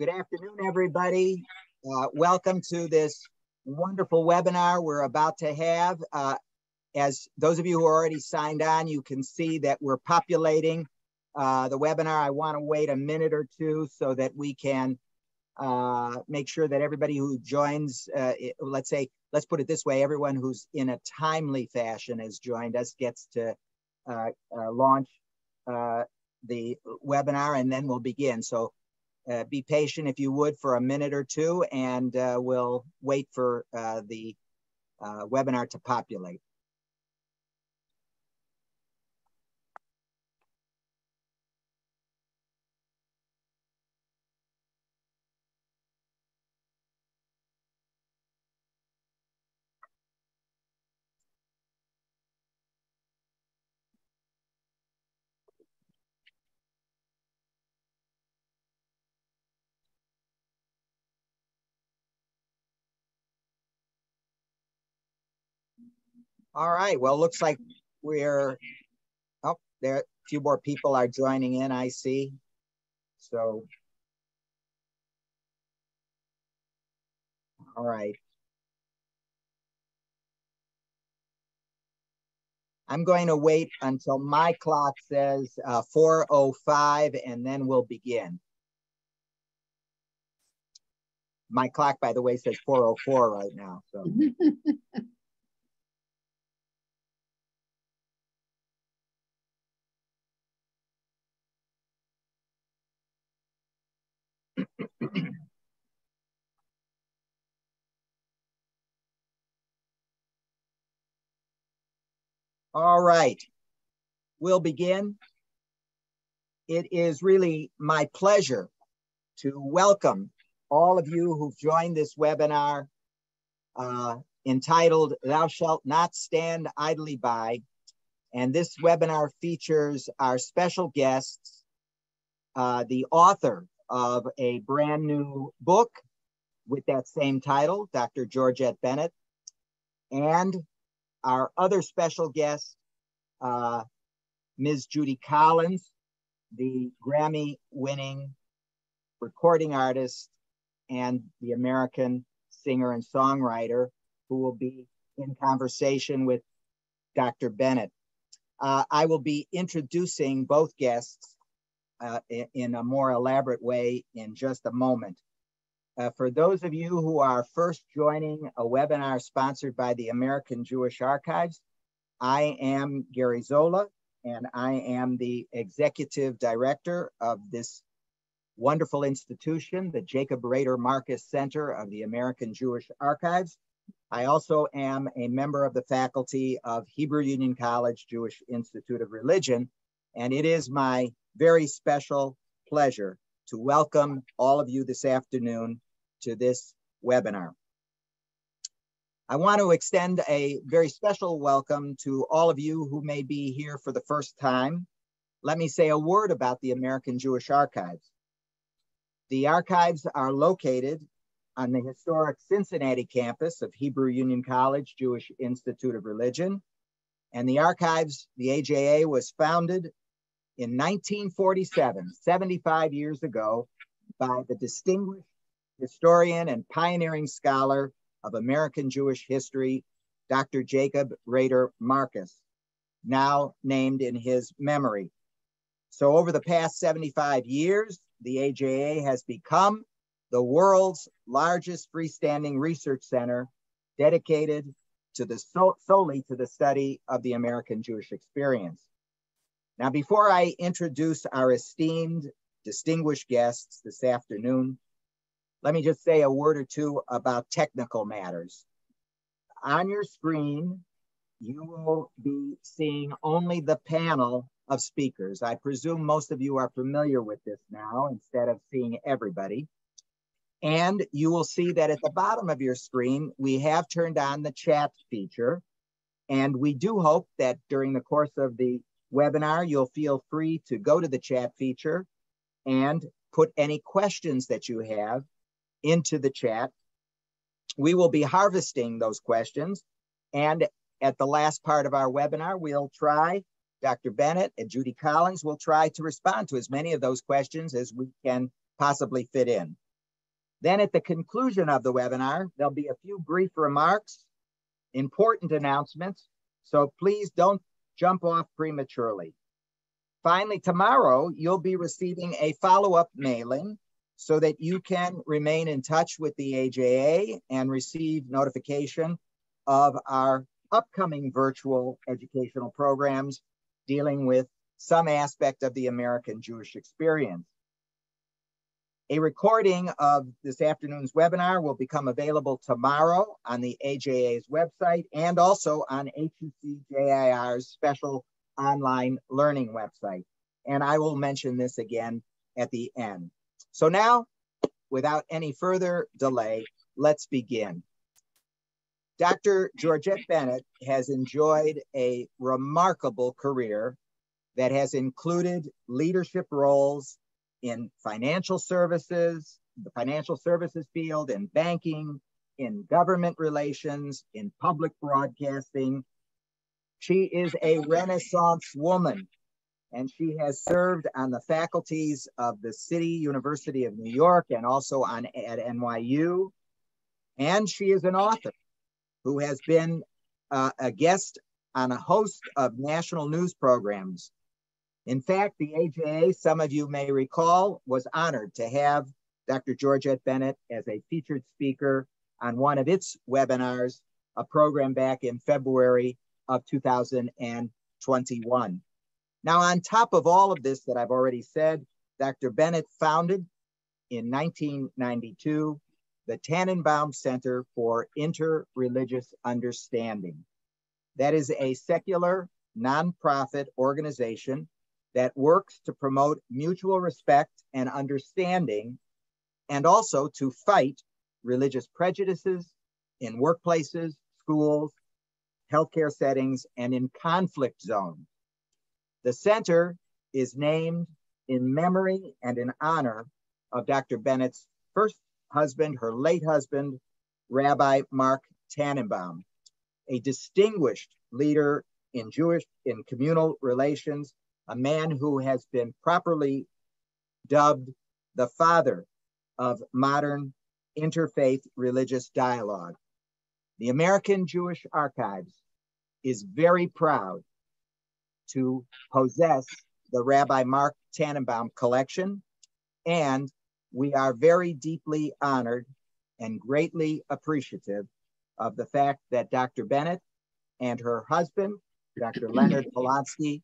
Good afternoon, everybody. Uh, welcome to this wonderful webinar we're about to have. Uh, as those of you who already signed on, you can see that we're populating uh, the webinar. I want to wait a minute or two so that we can uh, make sure that everybody who joins, uh, it, let's say, let's put it this way, everyone who's in a timely fashion has joined us gets to uh, launch the webinar and then we'll begin. So uh, be patient if you would for a minute or two and uh, we'll wait for uh, the uh, webinar to populate. All right. Well, looks like we're oh there. A few more people are joining in. I see. So, all right. I'm going to wait until my clock says uh, 4.05 and then we'll begin. My clock, by the way, says 4.04 right now. So. All right, we'll begin. It is really my pleasure to welcome all of you who've joined this webinar uh, entitled Thou Shalt Not Stand Idly By. And this webinar features our special guests, uh, the author of a brand new book with that same title, Dr. Georgette Bennett, and our other special guest, uh, Ms. Judy Collins, the Grammy winning recording artist and the American singer and songwriter who will be in conversation with Dr. Bennett. Uh, I will be introducing both guests uh, in a more elaborate way in just a moment. Uh, for those of you who are first joining a webinar sponsored by the American Jewish Archives, I am Gary Zola, and I am the executive director of this wonderful institution, the Jacob Rader Marcus Center of the American Jewish Archives. I also am a member of the faculty of Hebrew Union College Jewish Institute of Religion, and it is my very special pleasure to welcome all of you this afternoon to this webinar. I want to extend a very special welcome to all of you who may be here for the first time. Let me say a word about the American Jewish Archives. The archives are located on the historic Cincinnati campus of Hebrew Union College Jewish Institute of Religion. And the archives, the AJA was founded in 1947, 75 years ago, by the distinguished historian and pioneering scholar of American Jewish history, Dr. Jacob Rader Marcus, now named in his memory. So, over the past 75 years, the AJA has become the world's largest freestanding research center dedicated to the solely to the study of the American Jewish experience. Now, before I introduce our esteemed, distinguished guests this afternoon, let me just say a word or two about technical matters. On your screen, you will be seeing only the panel of speakers. I presume most of you are familiar with this now instead of seeing everybody. And you will see that at the bottom of your screen, we have turned on the chat feature. And we do hope that during the course of the webinar, you'll feel free to go to the chat feature and put any questions that you have into the chat. We will be harvesting those questions. And at the last part of our webinar, we'll try, Dr. Bennett and Judy Collins will try to respond to as many of those questions as we can possibly fit in. Then at the conclusion of the webinar, there'll be a few brief remarks, important announcements, so please don't jump off prematurely. Finally, tomorrow, you'll be receiving a follow-up mailing so that you can remain in touch with the AJA and receive notification of our upcoming virtual educational programs dealing with some aspect of the American Jewish experience. A recording of this afternoon's webinar will become available tomorrow on the AJA's website and also on HUC-JIR's special online learning website. And I will mention this again at the end. So now, without any further delay, let's begin. Dr. Georgette Bennett has enjoyed a remarkable career that has included leadership roles in financial services, the financial services field, in banking, in government relations, in public broadcasting. She is a Renaissance woman, and she has served on the faculties of the City University of New York and also on at NYU. And she is an author who has been uh, a guest on a host of national news programs in fact, the AJA, some of you may recall, was honored to have Dr. Georgette Bennett as a featured speaker on one of its webinars, a program back in February of 2021. Now, on top of all of this that I've already said, Dr. Bennett founded in 1992 the Tanenbaum Center for Interreligious Understanding. That is a secular nonprofit organization that works to promote mutual respect and understanding and also to fight religious prejudices in workplaces, schools, healthcare settings, and in conflict zones. The center is named in memory and in honor of Dr. Bennett's first husband, her late husband, Rabbi Marc Tanenbaum, a distinguished leader in Jewish in communal relations a man who has been properly dubbed the father of modern interfaith religious dialogue. The American Jewish Archives is very proud to possess the Rabbi Marc Tanenbaum collection, and we are very deeply honored and greatly appreciative of the fact that Dr. Bennett and her husband, Dr. Leonard Polonsky,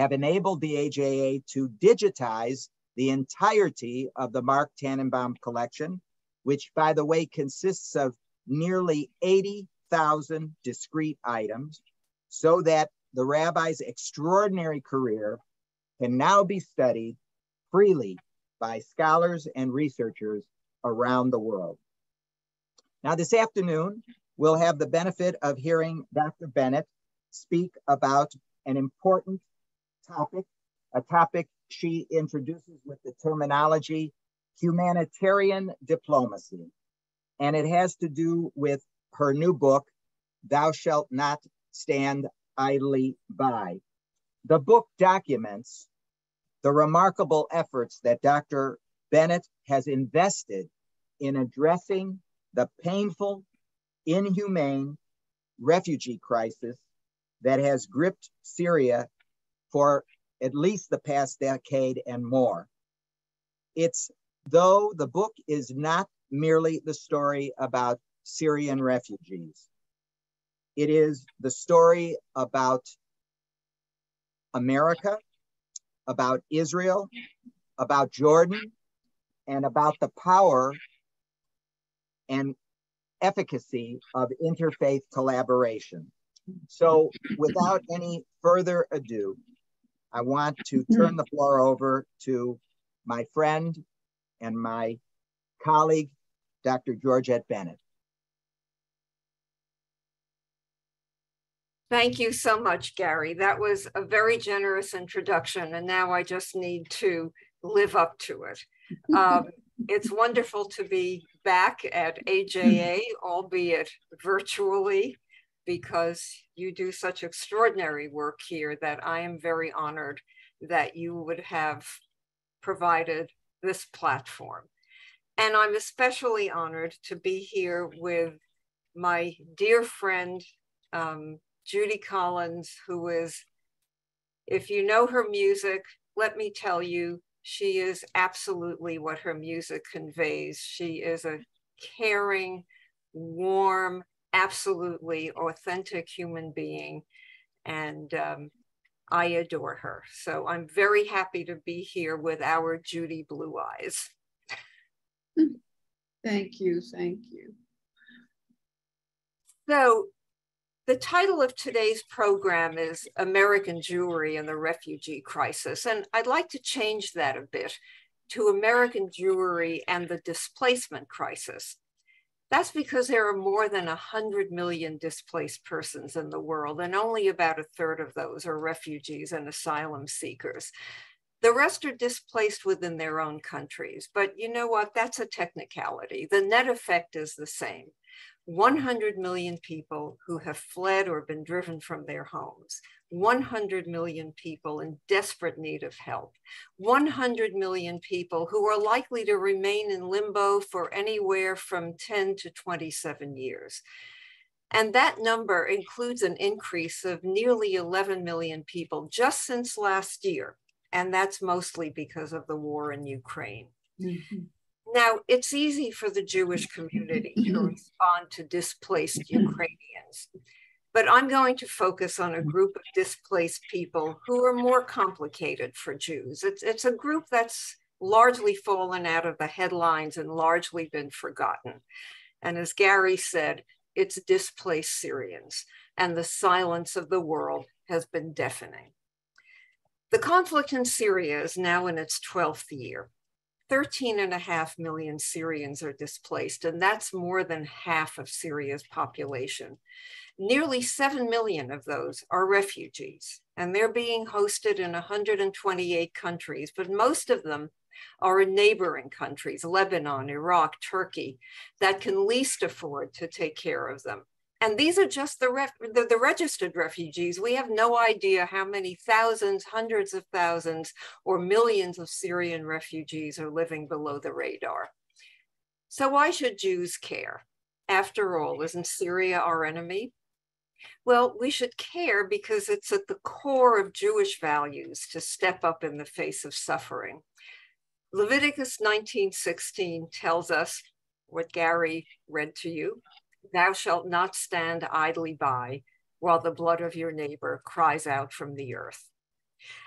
have enabled the AJA to digitize the entirety of the Marc Tanenbaum collection, which, by the way, consists of nearly 80,000 discrete items, so that the rabbi's extraordinary career can now be studied freely by scholars and researchers around the world. Now, this afternoon, we'll have the benefit of hearing Dr. Bennett speak about an important topic, a topic she introduces with the terminology humanitarian diplomacy. And it has to do with her new book, Thou Shalt Not Stand Idly By. The book documents the remarkable efforts that Dr. Bennett has invested in addressing the painful, inhumane refugee crisis that has gripped Syria for at least the past decade and more. It's though the book is not merely the story about Syrian refugees, it is the story about America, about Israel, about Jordan, and about the power and efficacy of interfaith collaboration. So, without any further ado, I want to hmm. turn the floor over to my friend and my colleague, Dr. Georgette Bennett. Thank you so much, Gary. That was a very generous introduction, and now I just need to live up to it. Um, it's wonderful to be back at AJA, albeit virtually because you do such extraordinary work here that I am very honored that you would have provided this platform. And I'm especially honored to be here with my dear friend, um, Judy Collins, who is, if you know her music, let me tell you, she is absolutely what her music conveys. She is a caring, warm, absolutely authentic human being. And um, I adore her. So I'm very happy to be here with our Judy Blue Eyes. Thank you. Thank you. So, the title of today's program is American Jewry and the Refugee Crisis. And I'd like to change that a bit to American Jewry and the Displacement Crisis. That's because there are more than 100 million displaced persons in the world, and only about a third of those are refugees and asylum seekers. The rest are displaced within their own countries. But you know what? That's a technicality. The net effect is the same. 100 million people who have fled or been driven from their homes, 100 million people in desperate need of help, 100 million people who are likely to remain in limbo for anywhere from 10 to 27 years. And that number includes an increase of nearly 11 million people just since last year and that's mostly because of the war in Ukraine. Mm-hmm. Now, it's easy for the Jewish community to respond to displaced Ukrainians, but I'm going to focus on a mm. group of displaced people who are more complicated for Jews. It's, it's a group that's largely fallen out of the headlines and largely been forgotten. And as Gary said, it's displaced Syrians, and the silence of the world has been deafening. The conflict in Syria is now in its 12th year. 13 and a half million Syrians are displaced, and that's more than half of Syria's population. Nearly 7 million of those are refugees, and they're being hosted in 128 countries, but most of them are in neighboring countries, Lebanon, Iraq, Turkey, that can least afford to take care of them. And these are just the, ref, the, the, registered refugees. We have no idea how many thousands, hundreds of thousands, or millions of Syrian refugees are living below the radar. So why should Jews care? After all, isn't Syria our enemy? Well, we should care because it's at the core of Jewish values to step up in the face of suffering. Leviticus 19:16 tells us what Gary read to you Thou shalt not stand idly by while the blood of your neighbor cries out from the earth.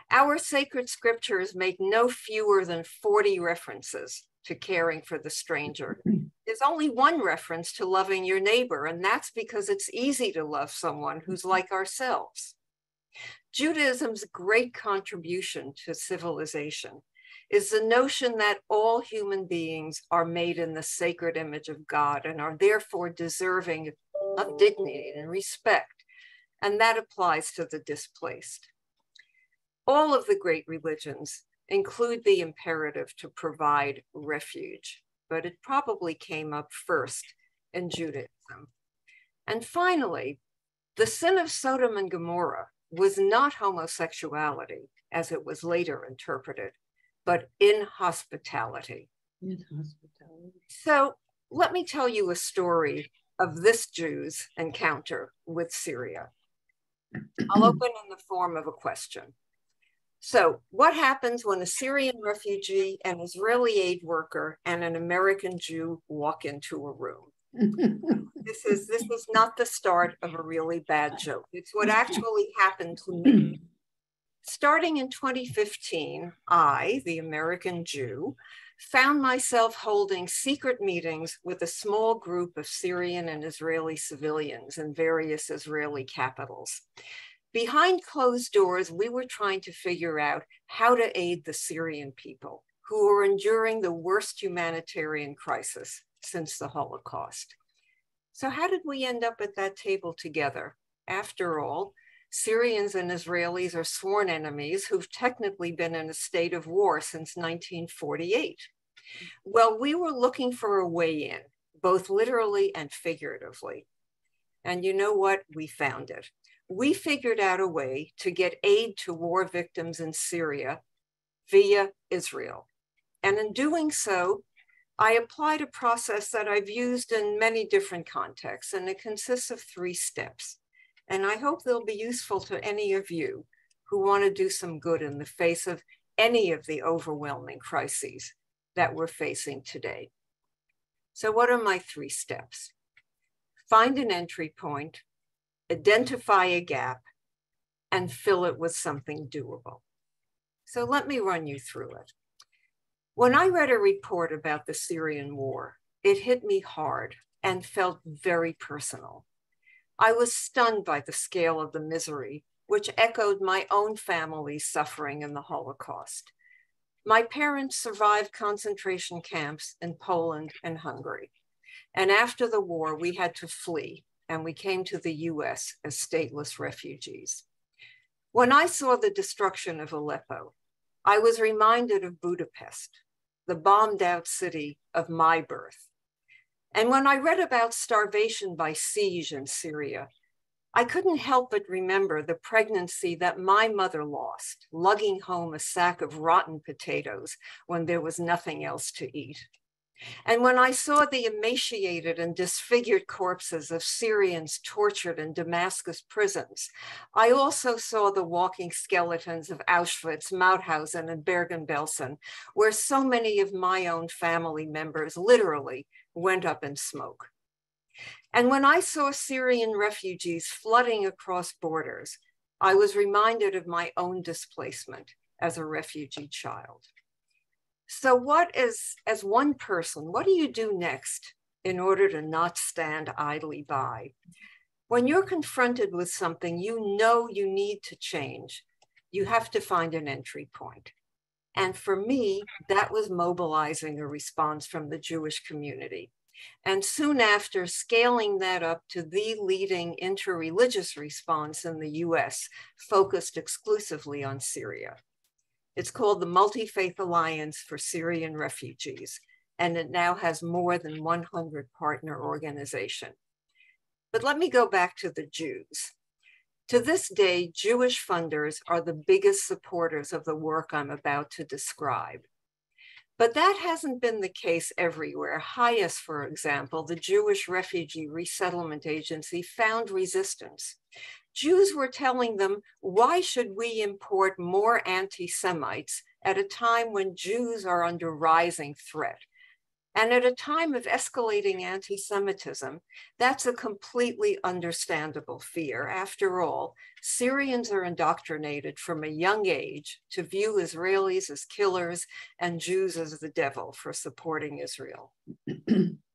Our sacred scriptures make no fewer than 40 references to caring for the stranger. Mm-hmm. There's only one reference to loving your neighbor, and that's because it's easy to love someone who's mm-hmm. like ourselves. Judaism's great contribution to civilization is the notion that all human beings are made in the sacred image of God and are therefore deserving of dignity and respect. And that applies to the displaced. All of the great religions include the imperative to provide refuge, but it probably came up first in Judaism. And finally, the sin of Sodom and Gomorrah was not homosexuality as it was later interpreted, but in hospitality. In hospitality. So let me tell you a story of this Jew's encounter with Syria. I'll open in the form of a question. So, what happens when a Syrian refugee, an Israeli aid worker, and an American Jew walk into a room? this is this is not the start of a really bad joke. It's what actually happened to me Starting in 2015, I, the American Jew, found myself holding secret meetings with a small group of Syrian and Israeli civilians in various Israeli capitals. Behind closed doors, we were trying to figure out how to aid the Syrian people who are enduring the worst humanitarian crisis since the Holocaust. So, how did we end up at that table together? After all, Syrians and Israelis are sworn enemies who've technically been in a state of war since 1948. Well, we were looking for a way in, both literally and figuratively. And you know what? We found it. We figured out a way to get aid to war victims in Syria via Israel. And in doing so, I applied a process that I've used in many different contexts, and it consists of three steps. And I hope they'll be useful to any of you who want to do some good in the face of any of the overwhelming crises that we're facing today. So, what are my three steps? Find an entry point, identify a gap, and fill it with something doable. So, let me run you through it. When I read a report about the Syrian war, it hit me hard and felt very personal. I was stunned by the scale of the misery, which echoed my own family's suffering in the Holocaust. My parents survived concentration camps in Poland and Hungary. And after the war, we had to flee and we came to the US as stateless refugees. When I saw the destruction of Aleppo, I was reminded of Budapest, the bombed out city of my birth. And when I read about starvation by siege in Syria, I couldn't help but remember the pregnancy that my mother lost, lugging home a sack of rotten potatoes when there was nothing else to eat. And when I saw the emaciated and disfigured corpses of Syrians tortured in Damascus prisons, I also saw the walking skeletons of Auschwitz, Mauthausen, and Bergen-Belsen, where so many of my own family members literally went up in smoke. And when I saw Syrian refugees flooding across borders, I was reminded of my own displacement as a refugee child. So, what is, as one person, what do you do next in order to not stand idly by? When you're confronted with something you know you need to change, you have to find an entry point. And for me, that was mobilizing a response from the Jewish community. And soon after, scaling that up to the leading interreligious response in the US, focused exclusively on Syria. It's called the Multi Faith Alliance for Syrian Refugees, and it now has more than 100 partner organizations. But let me go back to the Jews. To this day, Jewish funders are the biggest supporters of the work I'm about to describe. But that hasn't been the case everywhere. HIAS, for example, the Jewish Refugee Resettlement Agency, found resistance. Jews were telling them, why should we import more anti Semites at a time when Jews are under rising threat? And at a time of escalating anti Semitism, that's a completely understandable fear. After all, Syrians are indoctrinated from a young age to view Israelis as killers and Jews as the devil for supporting Israel.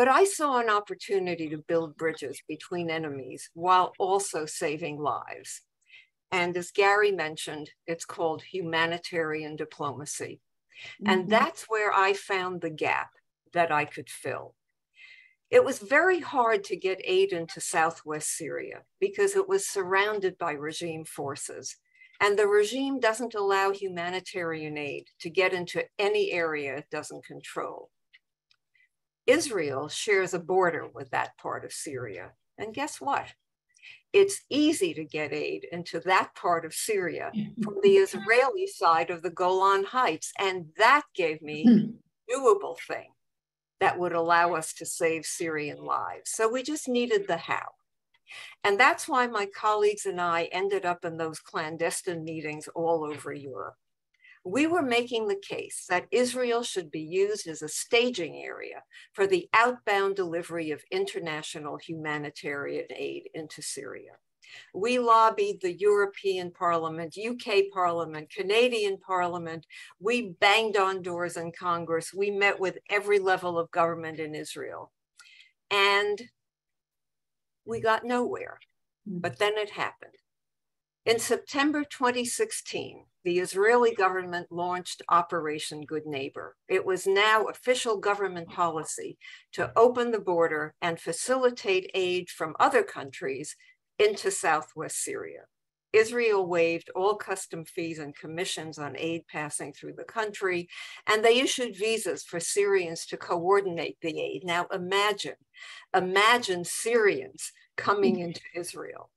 But I saw an opportunity to build bridges between enemies while also saving lives. And as Gary mentioned, it's called humanitarian diplomacy. Mm-hmm. And that's where I found the gap that I could fill. It was very hard to get aid into Southwest Syria because it was surrounded by regime forces. And the regime doesn't allow humanitarian aid to get into any area it doesn't control. Israel shares a border with that part of Syria. And guess what? It's easy to get aid into that part of Syria from the Israeli side of the Golan Heights. And that gave me a doable thing that would allow us to save Syrian lives. So we just needed the how. And that's why my colleagues and I ended up in those clandestine meetings all over Europe we were making the case that Israel should be used as a staging area for the outbound delivery of international humanitarian aid into Syria. We lobbied the European Parliament, UK Parliament, Canadian Parliament. We banged on doors in Congress. We met with every level of government in Israel. And we got nowhere. Hmm. But then it happened. In September 2016, the Israeli government launched Operation Good Neighbor. It was now official government policy to open the border and facilitate aid from other countries into Southwest Syria. Israel waived all custom fees and commissions on aid passing through the country, and they issued visas for Syrians to coordinate the aid. Now imagine, imagine Syrians coming mm. into Israel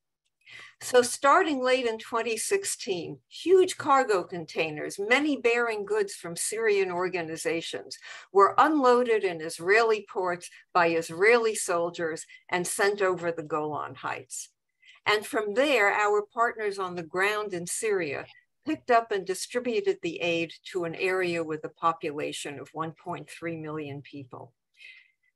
So, starting late in 2016, huge cargo containers, many bearing goods from Syrian organizations, were unloaded in Israeli ports by Israeli soldiers and sent over the Golan Heights. And from there, our partners on the ground in Syria picked up and distributed the aid to an area with a population of 1.3 million people.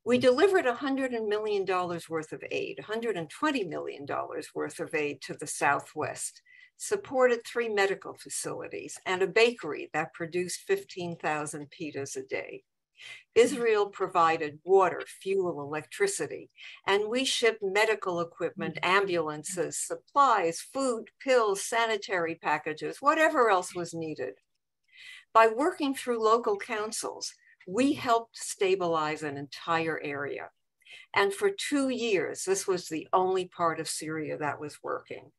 We delivered $100 million worth of aid, $120 million worth of aid to the Southwest, supported three medical facilities and a bakery that produced 15,000 pitas a day. Mm. Israel provided water, fuel, electricity, and we shipped medical equipment, mm. ambulances, supplies, food, pills, sanitary packages, whatever else was needed. By working through local councils, we helped stabilize an entire area. And for two years, this was the only part of Syria that was working.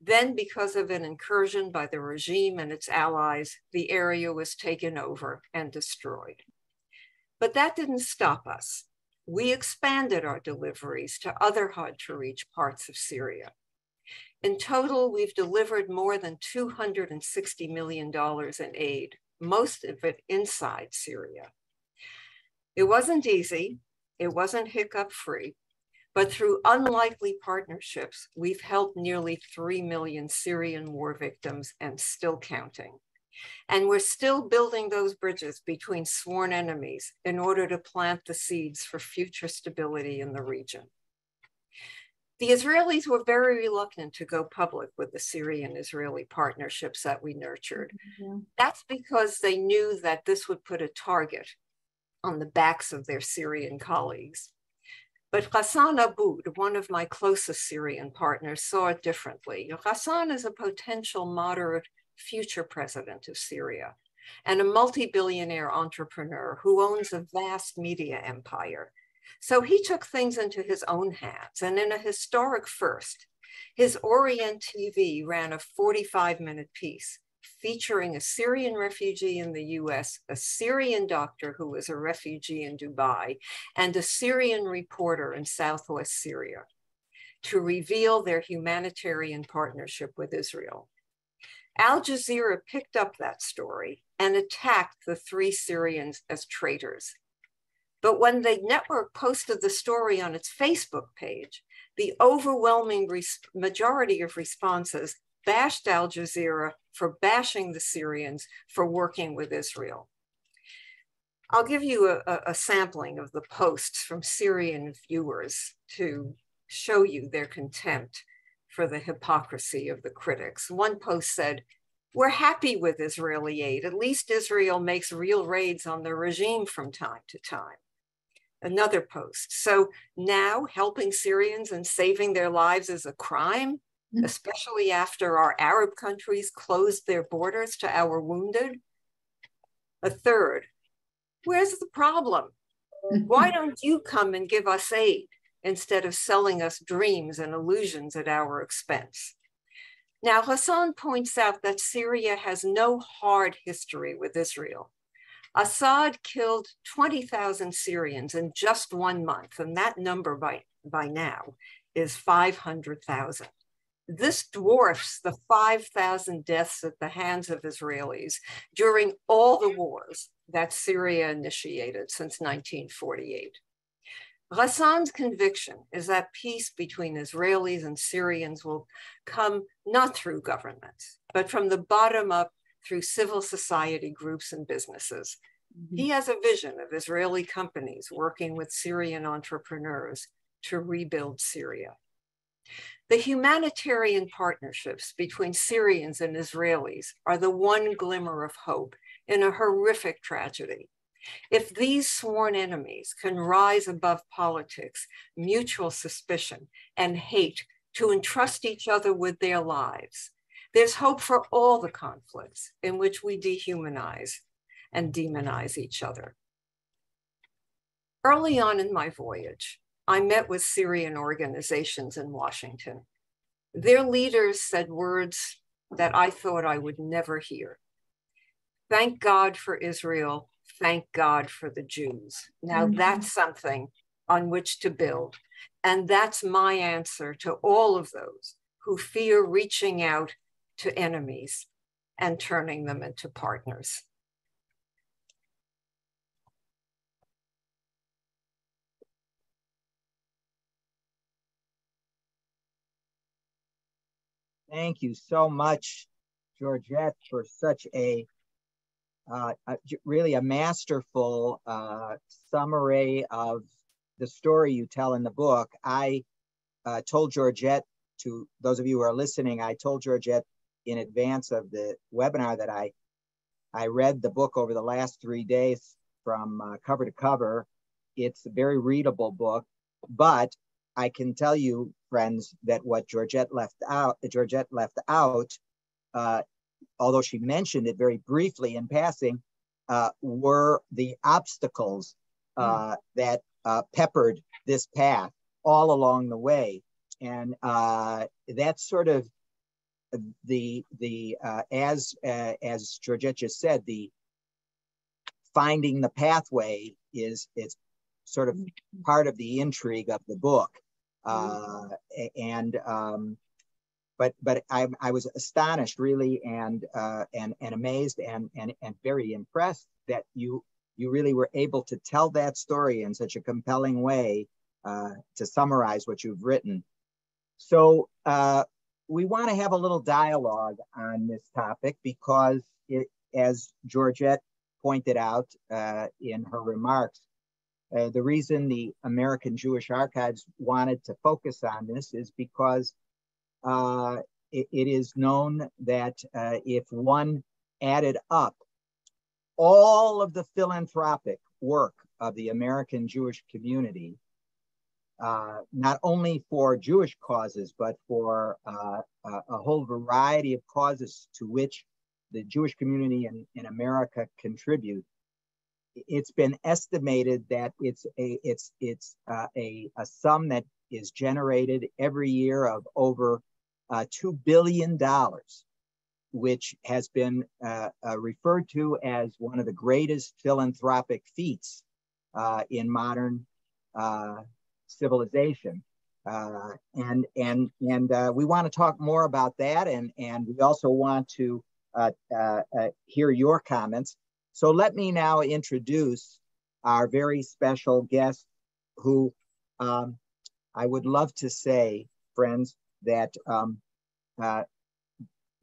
Then, because of an incursion by the regime and its allies, the area was taken over and destroyed. But that didn't stop us. We expanded our deliveries to other hard to reach parts of Syria. In total, we've delivered more than $260 million in aid most of it inside Syria. It wasn't easy, it wasn't hiccup free, but through unlikely partnerships, we've helped nearly 3 million Syrian war victims and still counting. And we're still building those bridges between sworn enemies in order to plant the seeds for future stability in the region. The Israelis were very reluctant to go public with the Syrian Israeli partnerships that we nurtured. Mm-hmm. That's because they knew that this would put a target on the backs of their Syrian colleagues. But Ghassan Aboud, one of my closest Syrian partners, saw it differently. Ghassan is a potential moderate future president of Syria and a multi billionaire entrepreneur who owns a vast media empire so he took things into his own hands. And in a historic first, his Orient TV ran a 45 minute piece featuring a Syrian refugee in the US, a Syrian doctor who was a refugee in Dubai, and a Syrian reporter in Southwest Syria to reveal their humanitarian partnership with Israel. Al Jazeera picked up that story and attacked the three Syrians as traitors but when the network posted the story on its Facebook page, the overwhelming majority of responses bashed Al Jazeera for bashing the Syrians for working with Israel. I'll give you a, a, sampling of the posts from Syrian viewers to show you their contempt for the hypocrisy of the critics. One post said, We're happy with Israeli aid. At least Israel makes real raids on the regime from time to time another post. So now helping Syrians and saving their lives is a crime, mm-hmm. especially after our Arab countries closed their borders to our wounded. A third, where's the problem? Why don't you come and give us aid instead of selling us dreams and illusions at our expense? Now, Ghassan points out that Syria has no hard history with Israel. Assad killed 20,000 Syrians in just one month, and that number by, by now is 500,000. This dwarfs the 5,000 deaths at the hands of Israelis during all the wars that Syria initiated since 1948. Ghassan's conviction is that peace between Israelis and Syrians will come not through governments, but from the bottom up through civil society groups and businesses. Mm-hmm. He has a vision of Israeli companies working with Syrian entrepreneurs to rebuild Syria. The humanitarian partnerships between Syrians and Israelis are the one glimmer of hope in a horrific tragedy. If these sworn enemies can rise above politics, mutual suspicion, and hate to entrust each other with their lives, there's hope for all the conflicts in which we dehumanize and demonize each other. Early on in my voyage, I met with Syrian organizations in Washington. Their leaders said words that I thought I would never hear. Thank God for Israel. Thank God for the Jews. Now mm-hmm. that's something on which to build. And that's my answer to all of those who fear reaching out to enemies and turning them into partners. Thank you so much, Georgette, for such a, uh, really a masterful uh, summary of the story you tell in the book. I uh, told Georgette, to those of you who are listening, I told Georgette in advance of the webinar that I, I read the book over the last three days from uh, cover to cover. It's a very readable book, but I can tell you, friends, that what Georgette left out, Georgette left out, uh, although she mentioned it very briefly in passing, uh, were the obstacles uh, mm. that uh, peppered this path all along the way, and uh, that's sort of the the uh, as as Georgette just said, the finding the pathway is it's sort of part of the intrigue of the book. Uh, and um, but but I, I was astonished really and uh, and and amazed and and and very impressed that you you really were able to tell that story in such a compelling way uh, to summarize what you've written. So uh, we want to have a little dialogue on this topic because it, as Georgette pointed out uh, in her remarks, uh, the reason the American Jewish Archives wanted to focus on this is because uh, it, it is known that uh, if one added up all of the philanthropic work of the American Jewish community, uh, not only for Jewish causes, but for uh, a whole variety of causes to which the Jewish community in, in America contribute, it's been estimated that it's a it's it's uh, a a sum that is generated every year of over uh, two billion dollars, which has been uh, referred to as one of the greatest philanthropic feats in modern uh, civilization. and and and we want to talk more about that, and and we also want to hear your comments. So let me now introduce our very special guest who um, I would love to say, friends, that um, uh,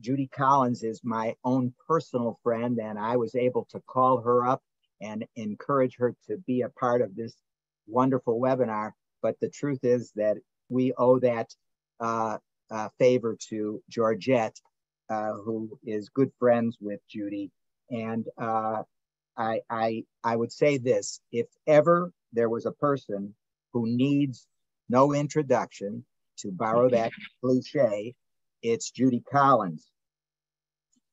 Judy Collins is my own personal friend, and I was able to call her up and encourage her to be a part of this wonderful webinar. But the truth is that we owe that uh, uh, favor to Georgette, uh, who is good friends with Judy and uh, I, I, I would say this if ever there was a person who needs no introduction, to borrow that cliche, it's Judy Collins.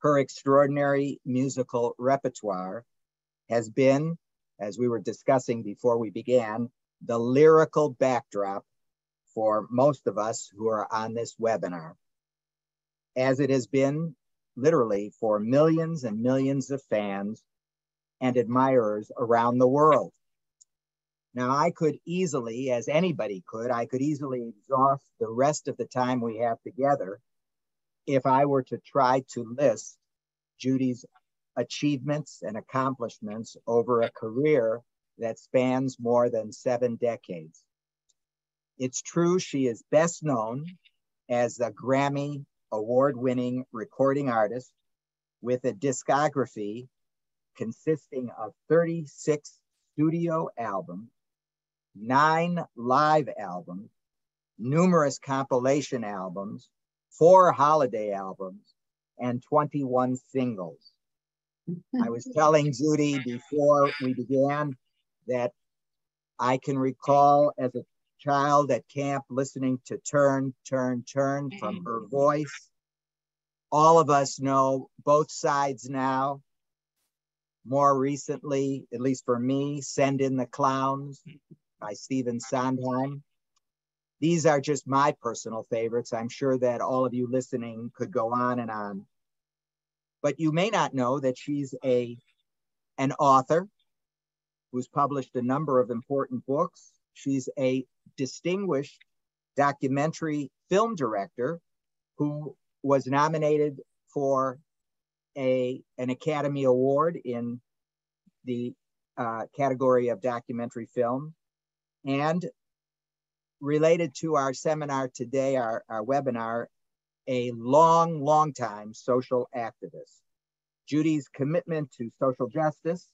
Her extraordinary musical repertoire has been, as we were discussing before we began, the lyrical backdrop for most of us who are on this webinar. As it has been literally for millions and millions of fans and admirers around the world. Now, I could easily, as anybody could, I could easily exhaust the rest of the time we have together if I were to try to list Judy's achievements and accomplishments over a career that spans more than seven decades. It's true she is best known as the Grammy award winning recording artist with a discography consisting of 36 studio albums, nine live albums, numerous compilation albums, four holiday albums, and 21 singles. I was telling Judy before we began that I can recall as a child at camp listening to Turn, Turn, Turn from her mm-hmm. voice. All of us know both sides now. More recently, at least for me, Send in the Clowns by Stephen Sondheim. These are just my personal favorites. I'm sure that all of you listening could go on and on. But you may not know that she's a an author who's published a number of important books. She's a distinguished documentary film director who was nominated for a, an Academy Award in the uh, category of documentary film. And related to our seminar today, our, our webinar, a long, long time social activist. Judy's commitment to social justice,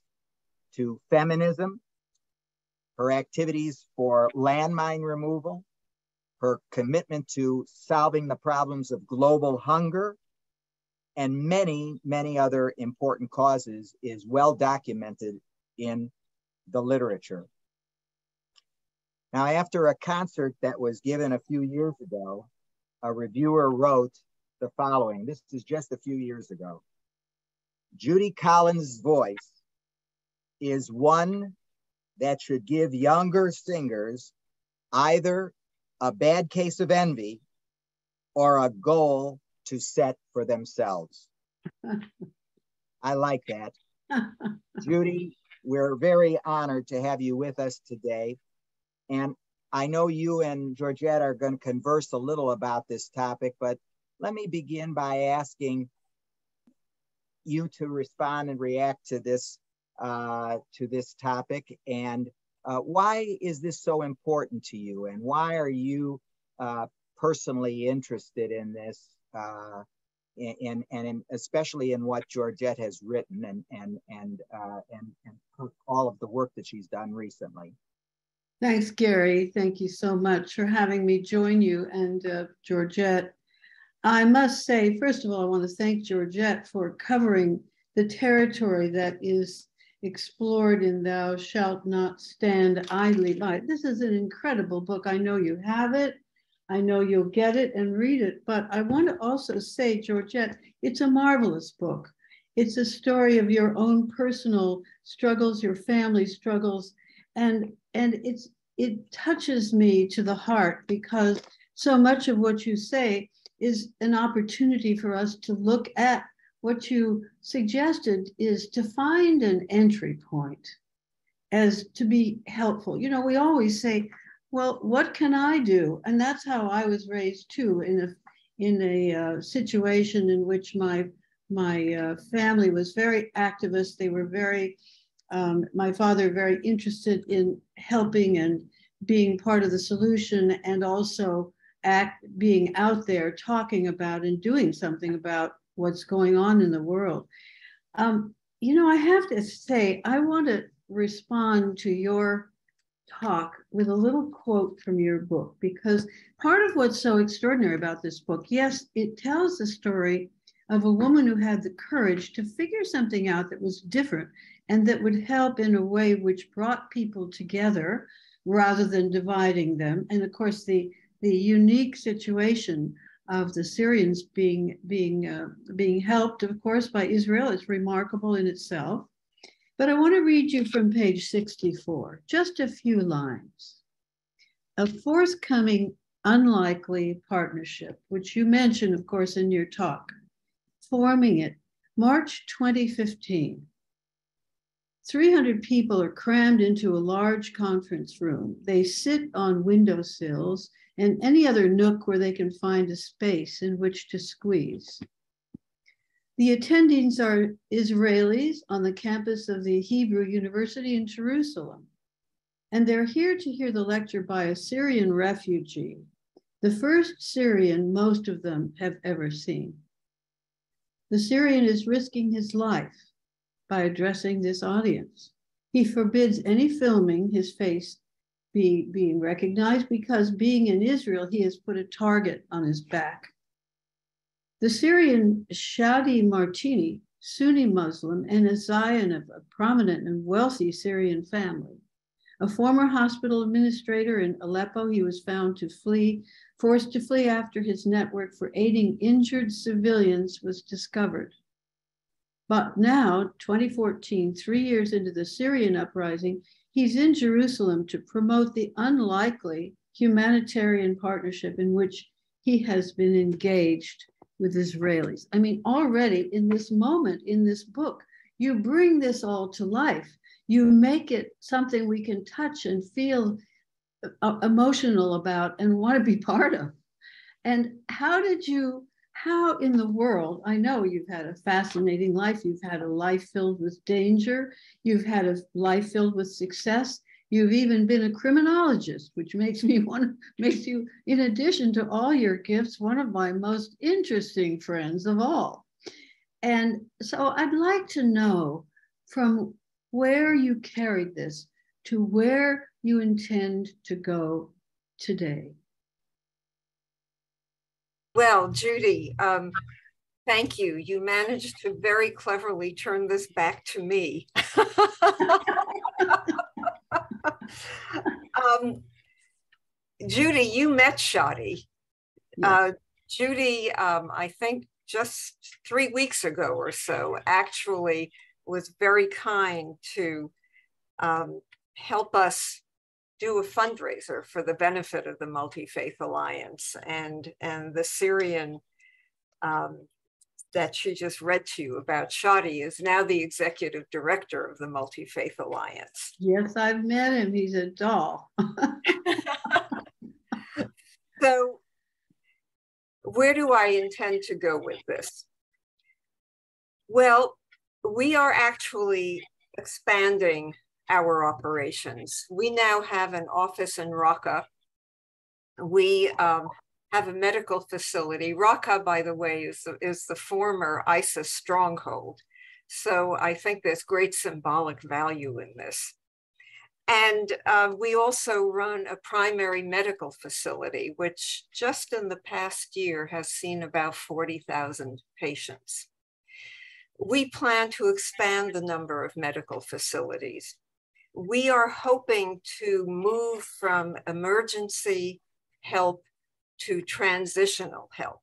to feminism, her activities for landmine removal, her commitment to solving the problems of global hunger, and many, many other important causes is well documented in the literature. Now, after a concert that was given a few years ago, a reviewer wrote the following. This is just a few years ago. Judy Collins' voice is one that should give younger singers either a bad case of envy or a goal to set for themselves. I like that. Judy, we're very honored to have you with us today. And I know you and Georgette are going to converse a little about this topic, but let me begin by asking you to respond and react to this uh, to this topic and uh, why is this so important to you and why are you uh, personally interested in this uh, and, and in, especially in what Georgette has written and and and uh, and, and all of the work that she's done recently. Thanks, Gary. Thank you so much for having me join you and uh, Georgette. I must say, first of all, I want to thank Georgette for covering the territory that is explored in Thou Shalt Not Stand Idly By. This is an incredible book. I know you have it. I know you'll get it and read it. But I want to also say, Georgette, it's a marvelous book. It's a story of your own personal struggles, your family struggles, and and it's it touches me to the heart because so much of what you say is an opportunity for us to look at what you suggested is to find an entry point as to be helpful. You know, we always say, well, what can I do? And that's how I was raised too, in a in a uh, situation in which my my uh, family was very activist. They were very, um, my father very interested in helping and being part of the solution, and also act being out there talking about and doing something about what's going on in the world. Um, you know, I have to say, I want to respond to your talk with a little quote from your book because part of what's so extraordinary about this book, yes, it tells the story of a woman who had the courage to figure something out that was different and that would help in a way which brought people together rather than dividing them. And of course, the the unique situation of the Syrians being being uh, being helped, of course, by Israel is remarkable in itself. But I want to read you from page 64, just a few lines. A forthcoming unlikely partnership, which you mentioned, of course, in your talk, forming it March 2015. 300 people are crammed into a large conference room. They sit on windowsills and any other nook where they can find a space in which to squeeze. The attendings are Israelis on the campus of the Hebrew University in Jerusalem, and they're here to hear the lecture by a Syrian refugee, the first Syrian most of them have ever seen. The Syrian is risking his life by addressing this audience. He forbids any filming his face be, being recognized because being in Israel, he has put a target on his back. The Syrian Shadi Martini, Sunni Muslim and a scion of a prominent and wealthy Syrian family. A former hospital administrator in Aleppo, he was found to flee, forced to flee after his network for aiding injured civilians was discovered. But now, 2014, three years into the Syrian uprising, He's in Jerusalem to promote the unlikely humanitarian partnership in which he has been engaged with Israelis. I mean, already in this moment, in this book, you bring this all to life. You make it something we can touch and feel uh, emotional about and want to be part of. And how did you how in the world, I know you've had a fascinating life. You've had a life filled with danger. You've had a life filled with success. You've even been a criminologist, which makes me want makes you, in addition to all your gifts, one of my most interesting friends of all. And so I'd like to know from where you carried this to where you intend to go today. Well, Judy, um, thank you. You managed to very cleverly turn this back to me. um, Judy, you met Shadi. Uh, Judy, um, I think just three weeks ago or so, actually was very kind to um, help us do a fundraiser for the benefit of the Multi Faith Alliance and and the Syrian um, that she just read to you about Shadi is now the executive director of the Multi Faith Alliance. Yes, I've met him. He's a doll. so, where do I intend to go with this? Well, we are actually expanding our operations. We now have an office in Raqqa. We um, have a medical facility. Raqqa, by the way, is the, is the former ISIS stronghold. So I think there's great symbolic value in this. And uh, we also run a primary medical facility, which just in the past year has seen about 40,000 patients. We plan to expand the number of medical facilities we are hoping to move from emergency help to transitional help.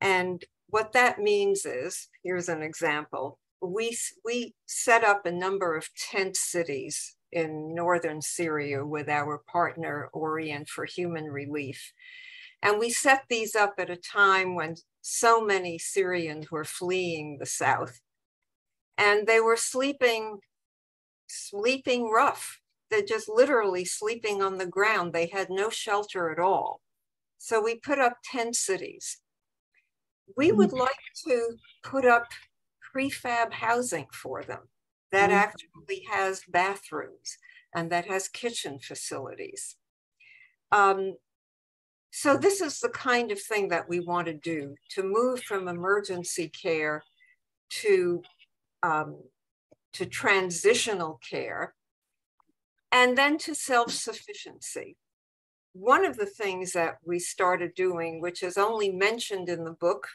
And what that means is, here's an example. We, we set up a number of tent cities in northern Syria with our partner Orient for Human Relief. And we set these up at a time when so many Syrians were fleeing the south. And they were sleeping sleeping rough. They're just literally sleeping on the ground. They had no shelter at all. So we put up tent cities. We would mm. like to put up prefab housing for them that mm. actually has bathrooms and that has kitchen facilities. Um, so this is the kind of thing that we want to do to move from emergency care to um, to transitional care, and then to self sufficiency. One of the things that we started doing, which is only mentioned in the book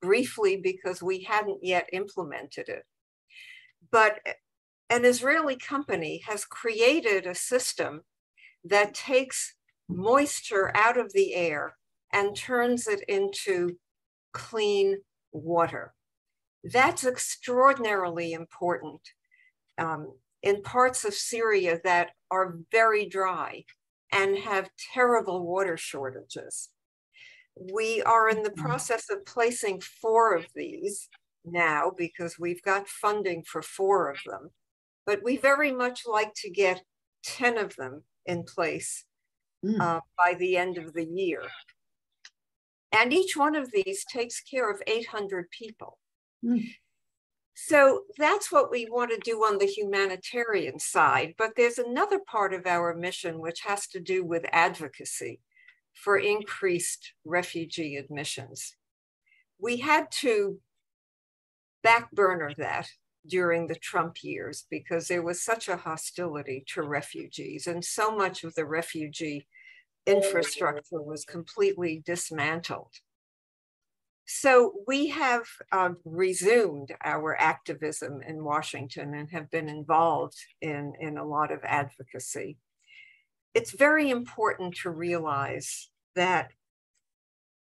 briefly because we hadn't yet implemented it, but an Israeli company has created a system that takes moisture out of the air and turns it into clean water. That's extraordinarily important um, in parts of Syria that are very dry and have terrible water shortages. We are in the mm-hmm. process of placing four of these now because we've got funding for four of them, but we very much like to get 10 of them in place mm. uh, by the end of the year. And each one of these takes care of 800 people. Mm. So that's what we want to do on the humanitarian side. But there's another part of our mission which has to do with advocacy for increased refugee admissions. We had to back burner that during the Trump years because there was such a hostility to refugees, and so much of the refugee infrastructure was completely dismantled. So we have uh, resumed our activism in Washington and have been involved in, in a lot of advocacy. It's very important to realize that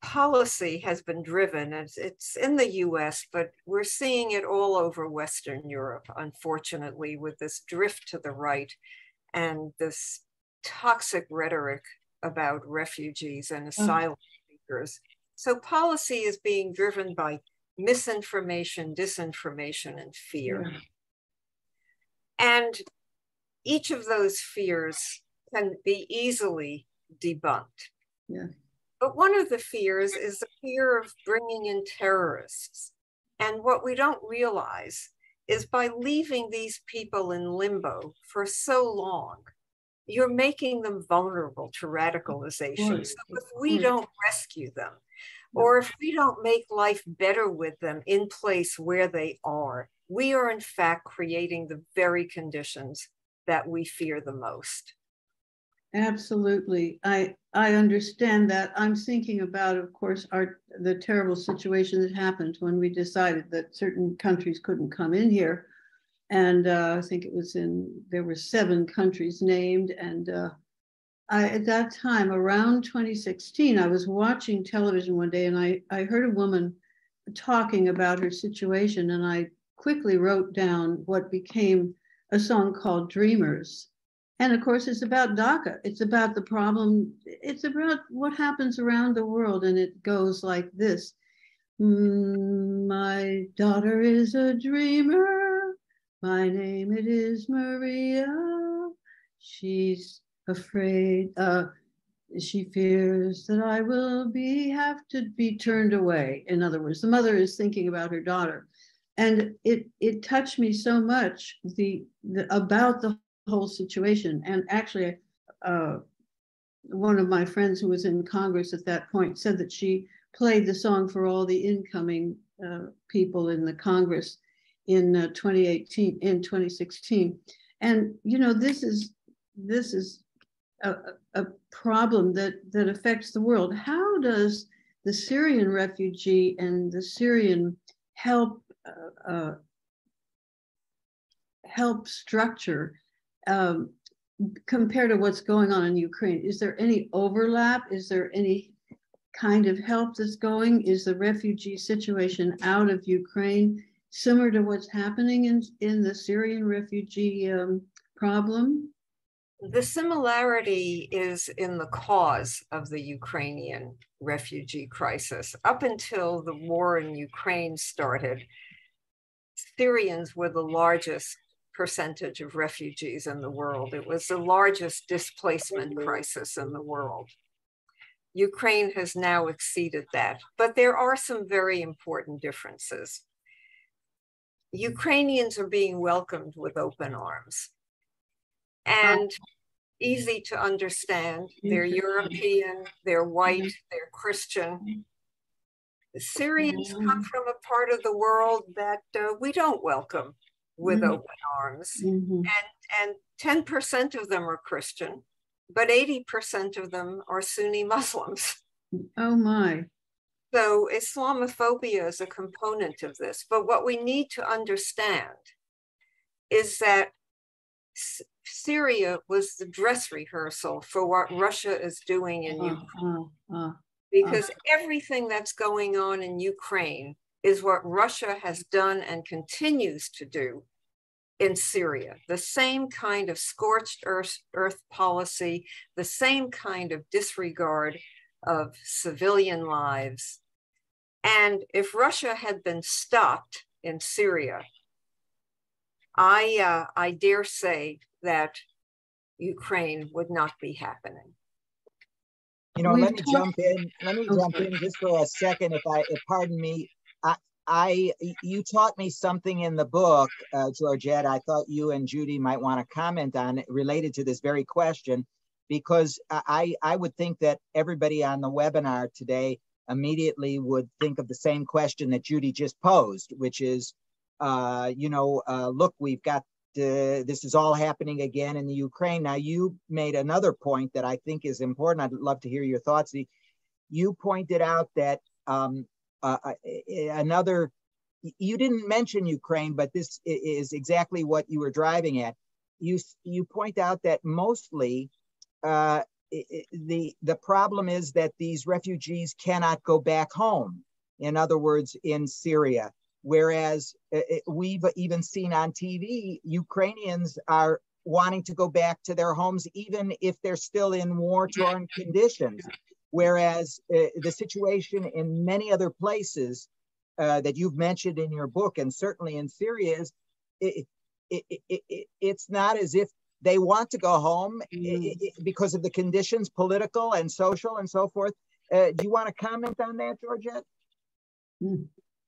policy has been driven, it's, it's in the US, but we're seeing it all over Western Europe, unfortunately, with this drift to the right and this toxic rhetoric about refugees and mm. asylum seekers so policy is being driven by misinformation, disinformation, and fear. Yeah. And each of those fears can be easily debunked. Yeah. But one of the fears is the fear of bringing in terrorists. And what we don't realize is by leaving these people in limbo for so long, you're making them vulnerable to radicalization. So if we don't rescue them, or if we don't make life better with them in place where they are, we are in fact creating the very conditions that we fear the most. Absolutely. I I understand that. I'm thinking about, of course, our the terrible situation that happened when we decided that certain countries couldn't come in here. And uh, I think it was in there were seven countries named. And uh, I, at that time, around 2016, I was watching television one day and I, I heard a woman talking about her situation. And I quickly wrote down what became a song called Dreamers and of course, it's about DACA. It's about the problem. It's about what happens around the world. And it goes like this mm, My daughter is a dreamer. My name it is Maria. She's afraid. Uh, she fears that I will be have to be turned away. In other words, the mother is thinking about her daughter, and it it touched me so much the, the about the whole situation. And actually, uh, one of my friends who was in Congress at that point said that she played the song for all the incoming uh, people in the Congress in uh, 2018, in 2016. And you know, this is this is a, a problem that that affects the world. How does the Syrian refugee and the Syrian help uh, uh help structure um, compared to what's going on in Ukraine? Is there any overlap? Is there any kind of help that's going? Is the refugee situation out of Ukraine similar to what's happening in, in the Syrian refugee um, problem? The similarity is in the cause of the Ukrainian refugee crisis. Up until the war in Ukraine started, Syrians were the largest percentage of refugees in the world. It was the largest displacement crisis in the world. Ukraine has now exceeded that, but there are some very important differences. Ukrainians are being welcomed with open arms and easy to understand. They're European, they're white, they're Christian. The Syrians come from a part of the world that uh, we don't welcome with mm-hmm. open arms. Mm-hmm. And, and 10% of them are Christian, but 80% of them are Sunni Muslims. Oh my. So Islamophobia is a component of this. But what we need to understand is that Syria was the dress rehearsal for what Russia is doing in uh, Ukraine. Uh, uh, because everything that's going on in Ukraine is what Russia has done and continues to do in Syria. The same kind of scorched earth, earth policy, the same kind of disregard of civilian lives. And if Russia had been stopped in Syria, I, uh, I dare say that Ukraine would not be happening. You know, let me jump in. Let me jump in just for a second, if I, if pardon me. I you taught me something in the book, uh, Georgette. I thought you and Judy might want to comment on it related to this very question, because I I would think that everybody on the webinar today immediately would think of the same question that Judy just posed, which is, uh, you know, uh, look, we've got uh, this is all happening again in the Ukraine. Now you made another point that I think is important. I'd love to hear your thoughts. You pointed out that um, uh, uh another, you didn't mention Ukraine, but this is exactly what you were driving at. You, you point out that mostly uh, the, the problem is that these refugees cannot go back home. In other words, in Syria. Whereas uh, we've even seen on TV, Ukrainians are wanting to go back to their homes, even if they're still in war torn conditions. Whereas uh, the situation in many other places uh, that you've mentioned in your book, and certainly in Syria, is it, it, it, it's not as if they want to go home mm. because of the conditions, political and social and so forth. Uh, do you want to comment on that, Georgette?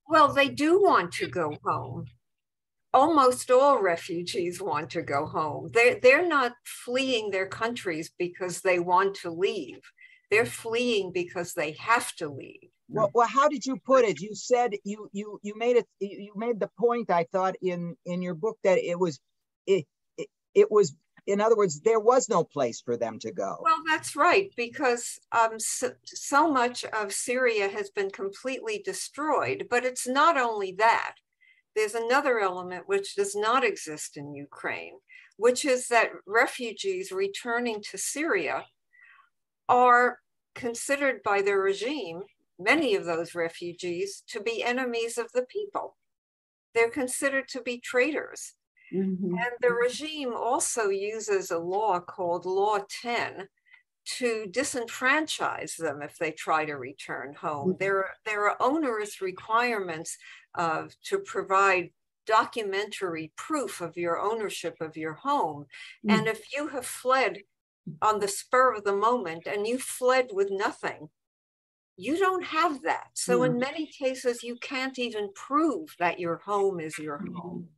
Well, they do want to go home. Almost all refugees want to go home. They're, they're not fleeing their countries because they want to leave. They're fleeing because they have to leave. Well, well, how did you put it? You said you you you made it. You made the point. I thought in in your book that it was it it, it was in other words, there was no place for them to go. Well, that's right, because um, so, so, much of Syria has been completely destroyed. But it's not only that. There's another element which does not exist in Ukraine, which is that refugees returning to Syria are considered by the regime, many of those refugees, to be enemies of the people. They're considered to be traitors. Mm-hmm. And the regime also uses a law called Law 10 to disenfranchise them if they try to return home. Mm-hmm. There, there are onerous requirements uh, to provide documentary proof of your ownership of your home. Mm-hmm. And if you have fled on the spur of the moment and you fled with nothing, you don't have that. So, in many cases, you can't even prove that your home is your home.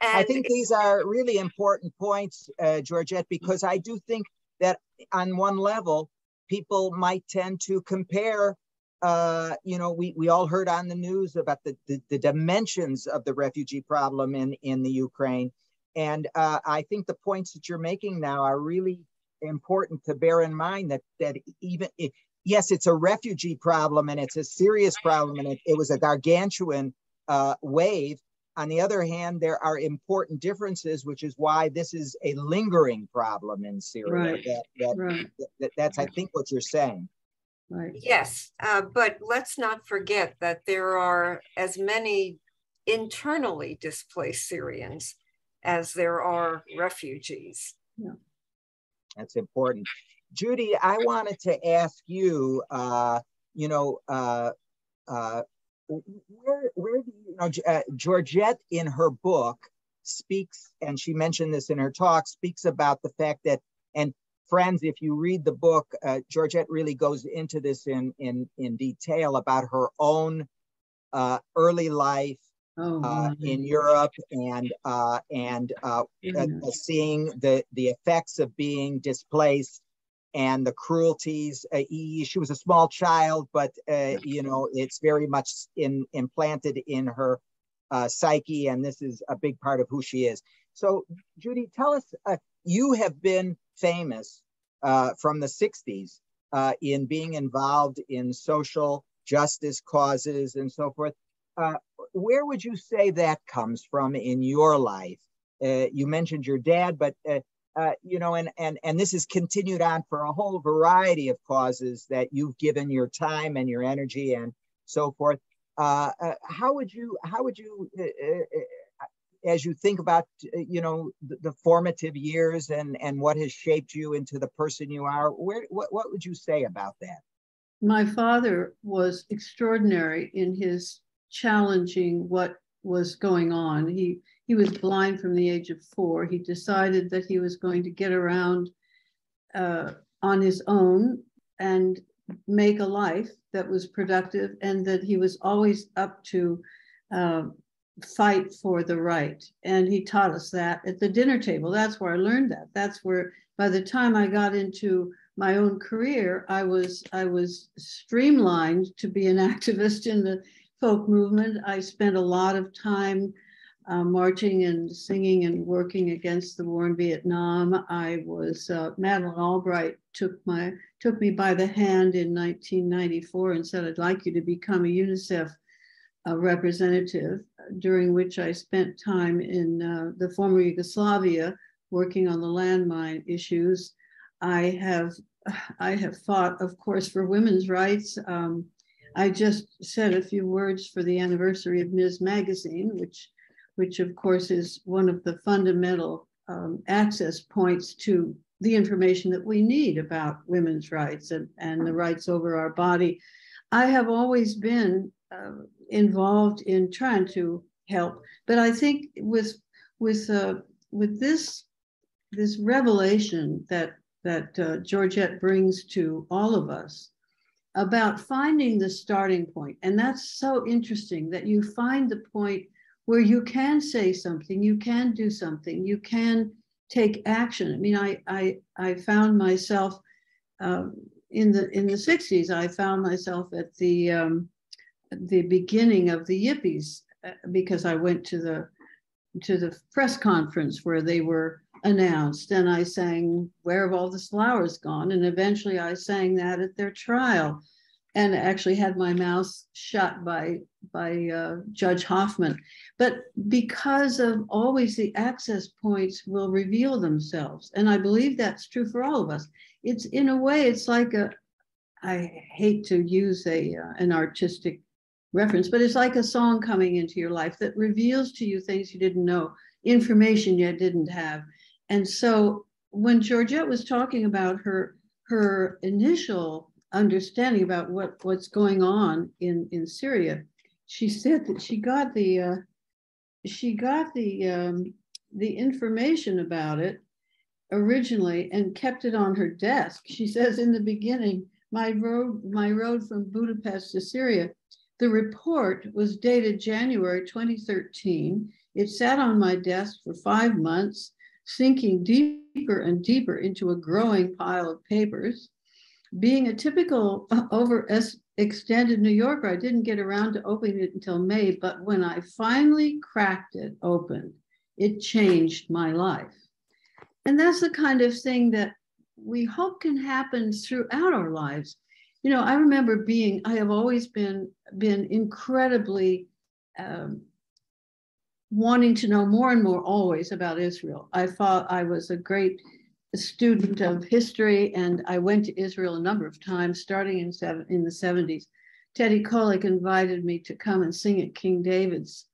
And I think these are really important points, uh, Georgette, because I do think that on one level, people might tend to compare. Uh, you know, we, we all heard on the news about the, the, the dimensions of the refugee problem in, in the Ukraine. And uh, I think the points that you're making now are really important to bear in mind that, that even, yes, it's a refugee problem and it's a serious problem and it, it was a gargantuan uh, wave, on the other hand, there are important differences, which is why this is a lingering problem in Syria. Right. That, that, right. that, that's, I think, what you're saying. Right. Yes, uh, but let's not forget that there are as many internally displaced Syrians as there are refugees. Yeah. That's important. Judy, I wanted to ask you, uh, you know, uh, uh, where where do you know uh, Georgette in her book speaks, and she mentioned this in her talk, speaks about the fact that and friends, if you read the book, uh, Georgette really goes into this in in in detail about her own uh, early life oh, uh, in Europe and uh, and uh, uh, seeing the the effects of being displaced and the cruelties. Uh, he, she was a small child, but uh, you know it's very much in, implanted in her uh, psyche, and this is a big part of who she is. So, Judy, tell us. Uh, you have been famous uh, from the '60s uh, in being involved in social justice causes and so forth. where would you say that comes from in your life? you mentioned your dad, but uh, you know, and and and this has continued on for a whole variety of causes that you've given your time and your energy and so forth. Uh, uh, how would you how would you uh, uh, as you think about you know the, the, formative years and and what has shaped you into the person you are where what, what would you say about that my father was extraordinary in his challenging what was going on he he was blind from the age of four. He decided that he was going to get around uh, on his own and make a life that was productive, and that he was always up to uh, fight for the right. And he taught us that at the dinner table. That's where I learned that. That's where, by the time I got into my own career, I was I was streamlined to be an activist in the folk movement. I spent a lot of time uh, marching and singing and working against the war in Vietnam. I was uh, Madeleine Albright took my took me by the hand in 1994 and said, "I'd like you to become a UNICEF uh, representative." During which I spent time in uh, the former Yugoslavia working on the landmine issues. I have I have fought, of course, for women's rights. Um, I just said a few words for the anniversary of Ms. Magazine, which which of course is one of the fundamental um, access points to the information that we need about women's rights and, and the rights over our body. I have always been uh, involved in trying to help, but I think with with uh, with this this revelation that that uh, Georgette brings to all of us, about finding the starting point. And that's so interesting that you find the point where you can say something, you can do something, you can take action. I mean, I I, I found myself um, in the in the 60s, I found myself at the um, the beginning of the Yippies uh, because I went to the to the press conference where they were announced and I sang Where Have All the Flowers Gone? And eventually I sang that at their trial and actually had my mouth shut by by uh, Judge Hoffman. But because of always the access points will reveal themselves. And I believe that's true for all of us. It's in a way, it's like a, I hate to use a uh, an artistic reference, but it's like a song coming into your life that reveals to you things you didn't know, information you didn't have. And so when Georgette was talking about her her initial understanding about what, what's going on in, in Syria, she said that she got the uh, she got the um, the information about it originally and kept it on her desk. She says in the beginning, my road my road from Budapest to Syria the report was dated January 2013. It sat on my desk for five months, sinking deeper and deeper into a growing pile of papers. Being a typical overextended New Yorker, I didn't get around to opening it until May, but when I finally cracked it open, it changed my life. And that's the kind of thing that we hope can happen throughout our lives you know, I remember being, I have always been been incredibly um, wanting to know more and more always about Israel. I thought I was a great student of history and I went to Israel a number of times, starting in, seven, in the 70s. Teddy Kollek invited me to come and sing at King David's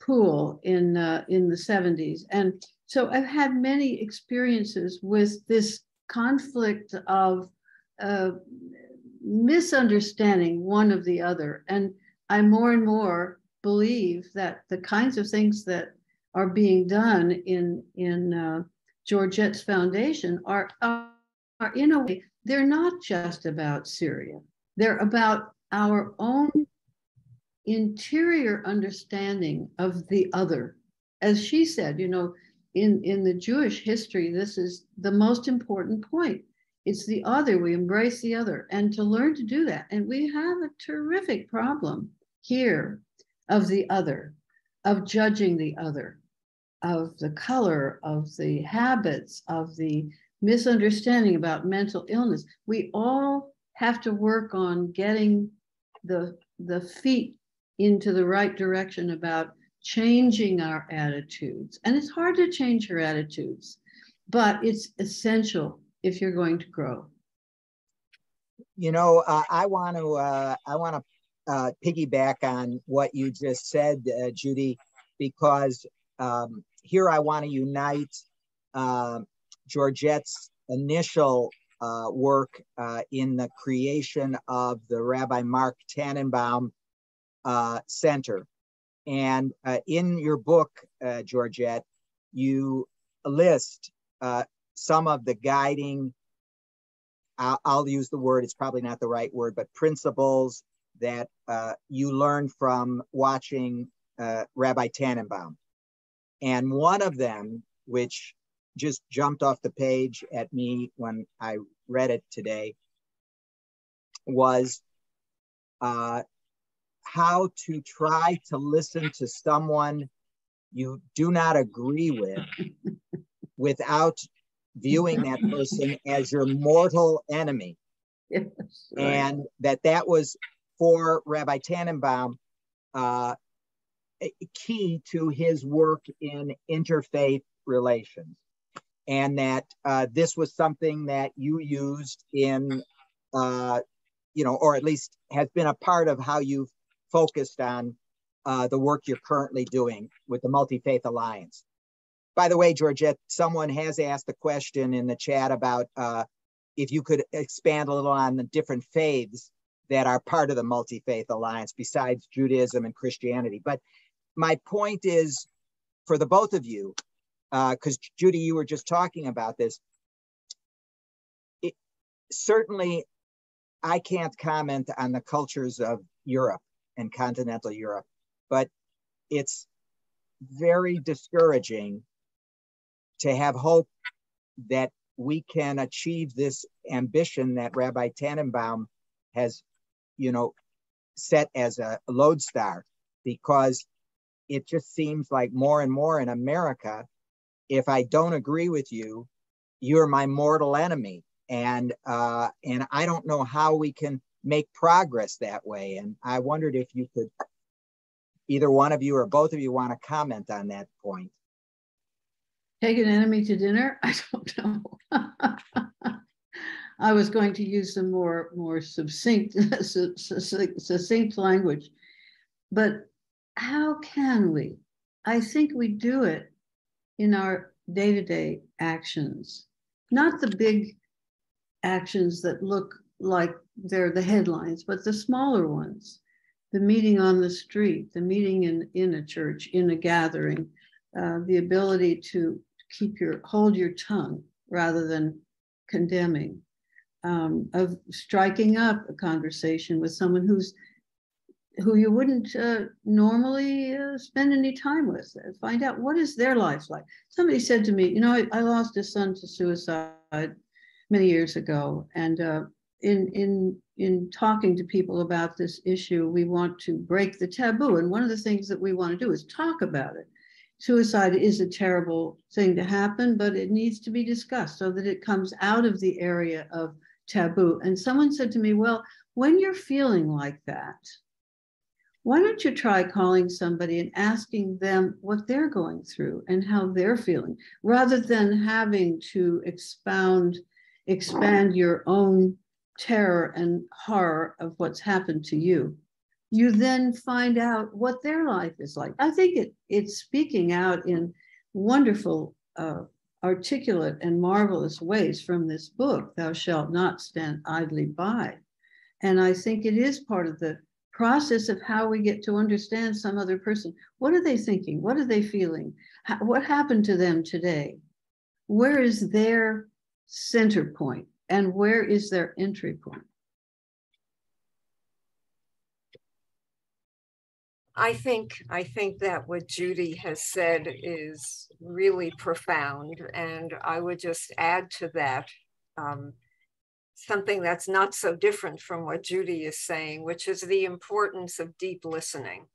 pool in, uh, in the 70s. And so I've had many experiences with this conflict of uh, misunderstanding one of the other. And I more and more believe that the kinds of things that are being done in in uh, Georgette's foundation are, are in a way they're not just about Syria. They're about our own interior understanding of the other. As she said, you know, in, in the Jewish history, this is the most important point. It's the other. We embrace the other and to learn to do that. And we have a terrific problem here of the other, of judging the other, of the color, of the habits, of the misunderstanding about mental illness. We all have to work on getting the, the feet into the right direction about changing our attitudes. And it's hard to change your attitudes, but it's essential if you're going to grow? You know, uh, I want to uh, I want to uh, piggyback on what you just said, uh, Judy, because um, here I want to unite um, Georgette's initial uh, work uh, in the creation of the Rabbi Marc Tanenbaum Center. And in your book, Georgette, you list some of the guiding, I'll, use the word, it's probably not the right word, but principles that uh, you learn from watching uh, Rabbi Tanenbaum. And one of them, which just jumped off the page at me when I read it today, was uh, how to try to listen to someone you do not agree with without viewing that person as your mortal enemy. Yes, right. And that that was for Rabbi Tanenbaum uh, key to his work in interfaith relations. And that uh, this was something that you used in, uh, you know, or at least has been a part of how you've focused on uh, the work you're currently doing with the Multi Faith Alliance. By the way, Georgette, someone has asked a question in the chat about uh, if you could expand a little on the different faiths that are part of the multi faith alliance besides Judaism and Christianity. But my point is for the both of you, because uh, Judy, you were just talking about this. It, certainly, I can't comment on the cultures of Europe and continental Europe, but it's very discouraging to have hope that we can achieve this ambition that Rabbi Tanenbaum has, you know, set as a lodestar, because it just seems like more and more in America, if I don't agree with you, you're my mortal enemy, and uh, and I don't know how we can make progress that way. And I wondered if you could, either one of you or both of you, want to comment on that point. Take an enemy to dinner? I don't know. I was going to use some more more succinct succinct language, but how can we? I think we do it in our day to day actions, not the big actions that look like they're the headlines, but the smaller ones. The meeting on the street, the meeting in, in a church, in a gathering, uh, the ability to keep your hold your tongue rather than condemning, um, of striking up a conversation with someone who's who you wouldn't uh, normally uh, spend any time with. Find out what is their life like. Somebody said to me, you know, I, I lost a son to suicide many years ago, and uh, in in in talking to people about this issue, we want to break the taboo, and one of the things that we want to do is talk about it. Suicide is a terrible thing to happen, but it needs to be discussed so that it comes out of the area of taboo. And someone said to me, "Well, when you're feeling like that." why don't you try calling somebody and asking them what they're going through and how they're feeling rather than having to expound expand your own terror and horror of what's happened to you you then find out what their life is like i think it it's speaking out in wonderful uh, articulate and marvelous ways from this book thou shalt not stand idly by and i think it is part of the process of how we get to understand some other person. What are they thinking? What are they feeling? How, what happened to them today? Where is their center point and where is their entry point? I think I think that what Judy has said is really profound, and I would just add to that um, something that's not so different from what Judy is saying, which is the importance of deep listening.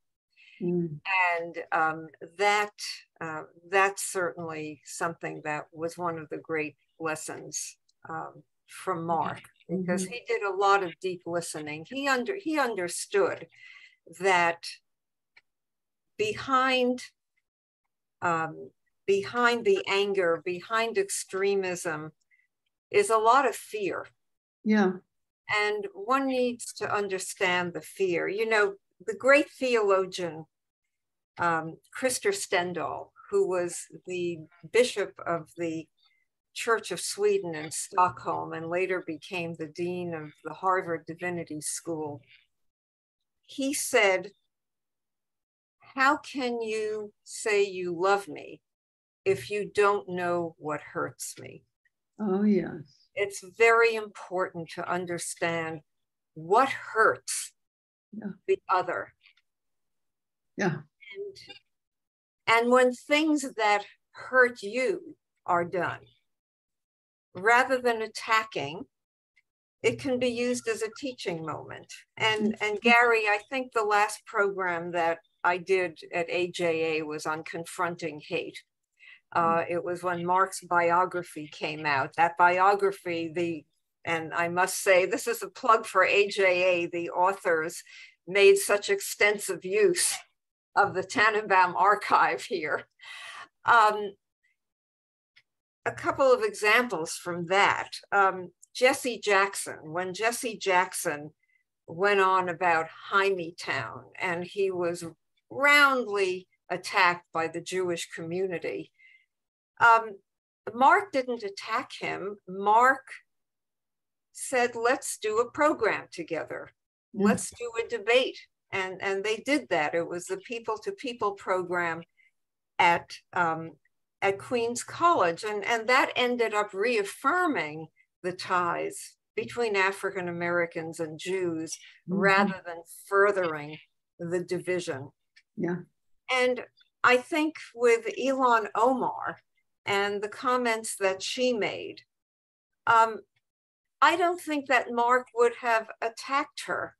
Mm. And um, that uh, that's certainly something that was one of the great lessons um, from Marc, because mm-hmm. he did a lot of deep listening. He under he understood that behind um, behind the anger, behind extremism, is a lot of fear yeah. And one needs to understand the fear. You know, the great theologian, um, Krister Stendahl, who was the bishop of the Church of Sweden in Stockholm and later became the dean of the Harvard Divinity School, he said, How can you say you love me if you don't know what hurts me? Oh, yes it's very important to understand what hurts yeah. the other. Yeah. And, and when things that hurt you are done, rather than attacking, it can be used as a teaching moment. And, and Gary, I think the last program that I did at AJA was on confronting hate. Uh, it was when Marc's biography came out. That biography, the and I must say this is a plug for AJA. The authors made such extensive use of the Tanenbaum archive here. Um, a couple of examples from that. Um, Jesse Jackson, when Jesse Jackson went on about Town and he was roundly attacked by the Jewish community, um, Marc didn't attack him. Marc said, let's do a program together. Mm-hmm. Let's do a debate. And, and they did that. It was the people to people program at, um, at Queens College. And, and that ended up reaffirming the ties between African Americans and Jews mm-hmm. rather than furthering the division. Yeah. And I think with Ilhan Omar and the comments that she made, um, I don't think that Marc would have attacked her.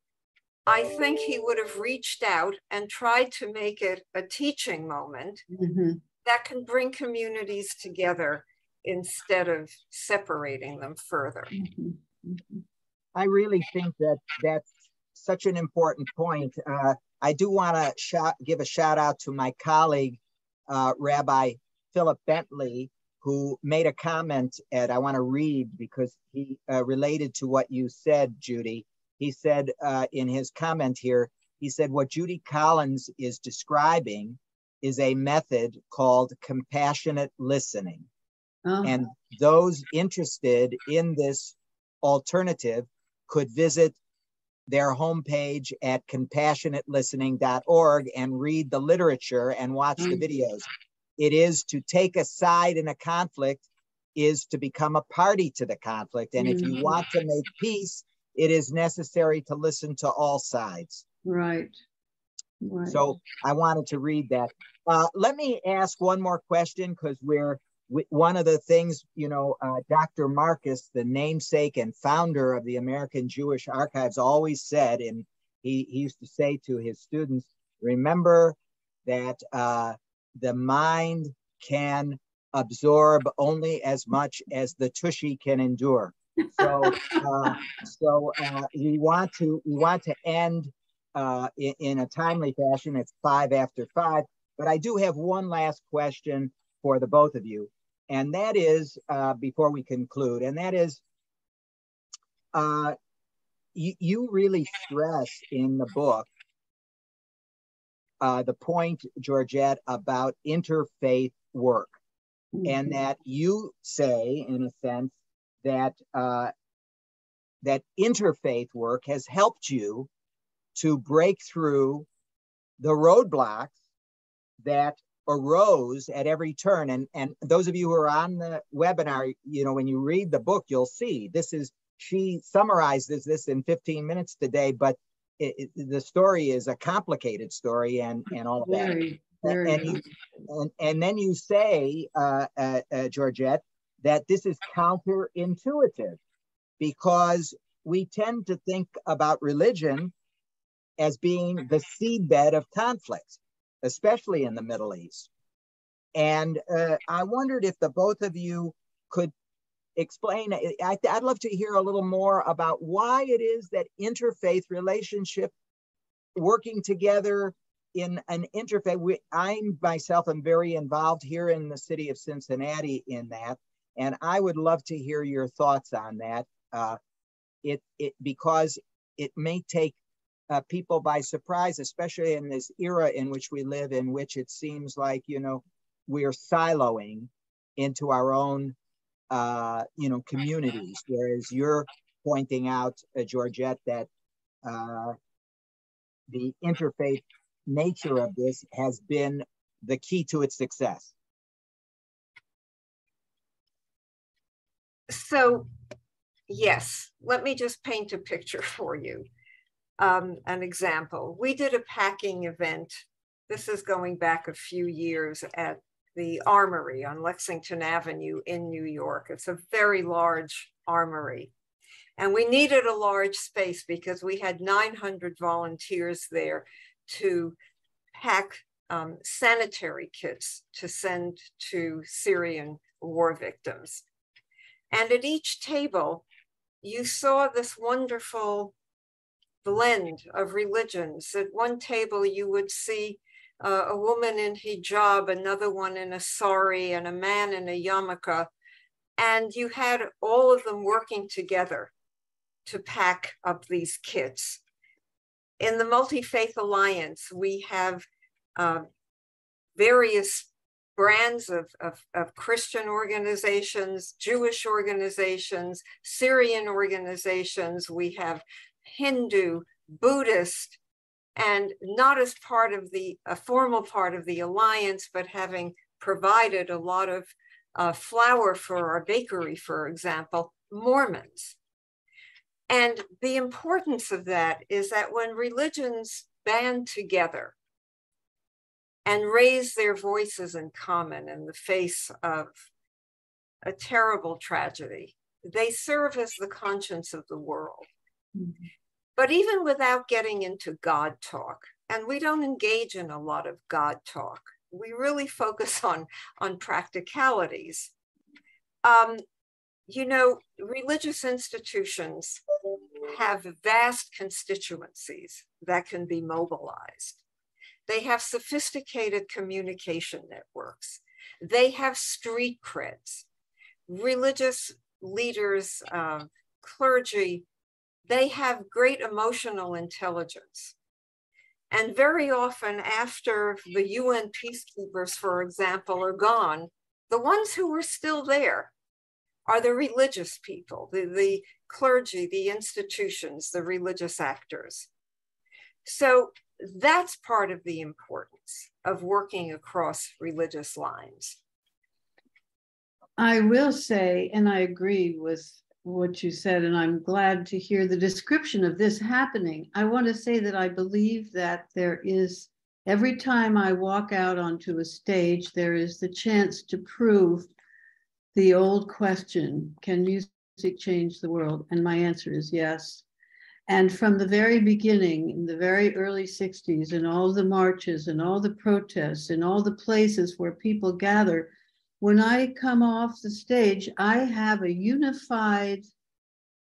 I think he would have reached out and tried to make it a teaching moment mm-hmm. that can bring communities together instead of separating them further. Mm-hmm. Mm-hmm. I really think that that's such an important point. Uh, I do want to give a shout out to my colleague, uh, Rabbi Philip Bentley, who made a comment and I want to read because he uh, related to what you said, Judy. He said uh, in his comment here, he said, what Judy Collins is describing is a method called compassionate listening. Oh. And those interested in this alternative could visit their homepage at compassionatelistening.org and read the literature and watch the mm. videos. It is to take a side in a conflict is to become a party to the conflict. And if you mm. want to make peace, it is necessary to listen to all sides. Right. right. So I wanted to read that. Uh, let me ask one more question because we're one of the things, you know, uh, Dr. Marcus, the namesake and founder of the American Jewish Archives, always said, and he, he used to say to his students, remember that uh, the mind can absorb only as much as the tushy can endure. So, uh, so uh, we want to we want to end uh, in, in, a timely fashion. It's five after five, but I do have one last question for the both of you and that is uh, before we conclude, and that is uh, you, you really stress in the book uh, the point, Georgette, about interfaith work, mm-hmm. and that you say, in a sense, that uh, that interfaith work has helped you to break through the roadblocks that arose at every turn. And, and those of you who are on the webinar, you know, when you read the book, you'll see this is, she summarizes this in 15 minutes today, but it, it, the story is a complicated story and, and all of that. Very, very and, you, and, and, then you say, uh, uh, uh, Georgette, that this is counterintuitive because we tend to think about religion as being the seedbed of conflict especially in the Middle East. And uh, I wondered if the both of you could explain. I, would love to hear a little more about why it is that interfaith relationship working together in an interfaith. We, I myself am very involved here in the city of Cincinnati in that, and I would love to hear your thoughts on that. Uh, it, it because it may take uh, people by surprise, especially in this era in which we live, in which it seems like, you know, we're siloing into our own, uh, you know, communities. Whereas you're pointing out, uh, Georgette, that uh, the interfaith nature of this has been the key to its success. So, yes, let me just paint a picture for you um, an example. We did a packing event. This is going back a few years at the Armory on Lexington Avenue in New York. It's a very large armory. And we needed a large space because we had 900 volunteers there to pack um, sanitary kits to send to Syrian war victims. And at each table, you saw this wonderful blend of religions. At one table, you would see uh, a woman in hijab, another one in a sari, and a man in a yarmulke. And you had all of them working together to pack up these kits. In the Multi Faith Alliance, we have uh, various brands of, of, of, Christian organizations, Jewish organizations, Syrian organizations. We have Hindu, Buddhist, and not as part of the a formal part of the alliance, but having provided a lot of uh, flour for our bakery, for example, Mormons. And the importance of that is that when religions band together and raise their voices in common in the face of a terrible tragedy, they serve as the conscience of the world. Mm-hmm. But even without getting into God talk, and we don't engage in a lot of God talk, we really focus on, on practicalities. Um, you know, religious institutions have vast constituencies that can be mobilized. They have sophisticated communication networks. They have street creds. Religious leaders, uh, clergy, they have great emotional intelligence. And very often, after the UN peacekeepers, for example, are gone, the ones who are still there are the religious people, the, the clergy, the institutions, the religious actors. So that's part of the importance of working across religious lines. I will say, and I agree with what you said, and I'm glad to hear the description of this happening. I want to say that I believe that there is, every time I walk out onto a stage, there is the chance to prove the old question can music change the world? And my answer is yes. And from the very beginning, in the very early 60s, and all the marches and all the protests and all the places where people gather, when I come off the stage, I have a unified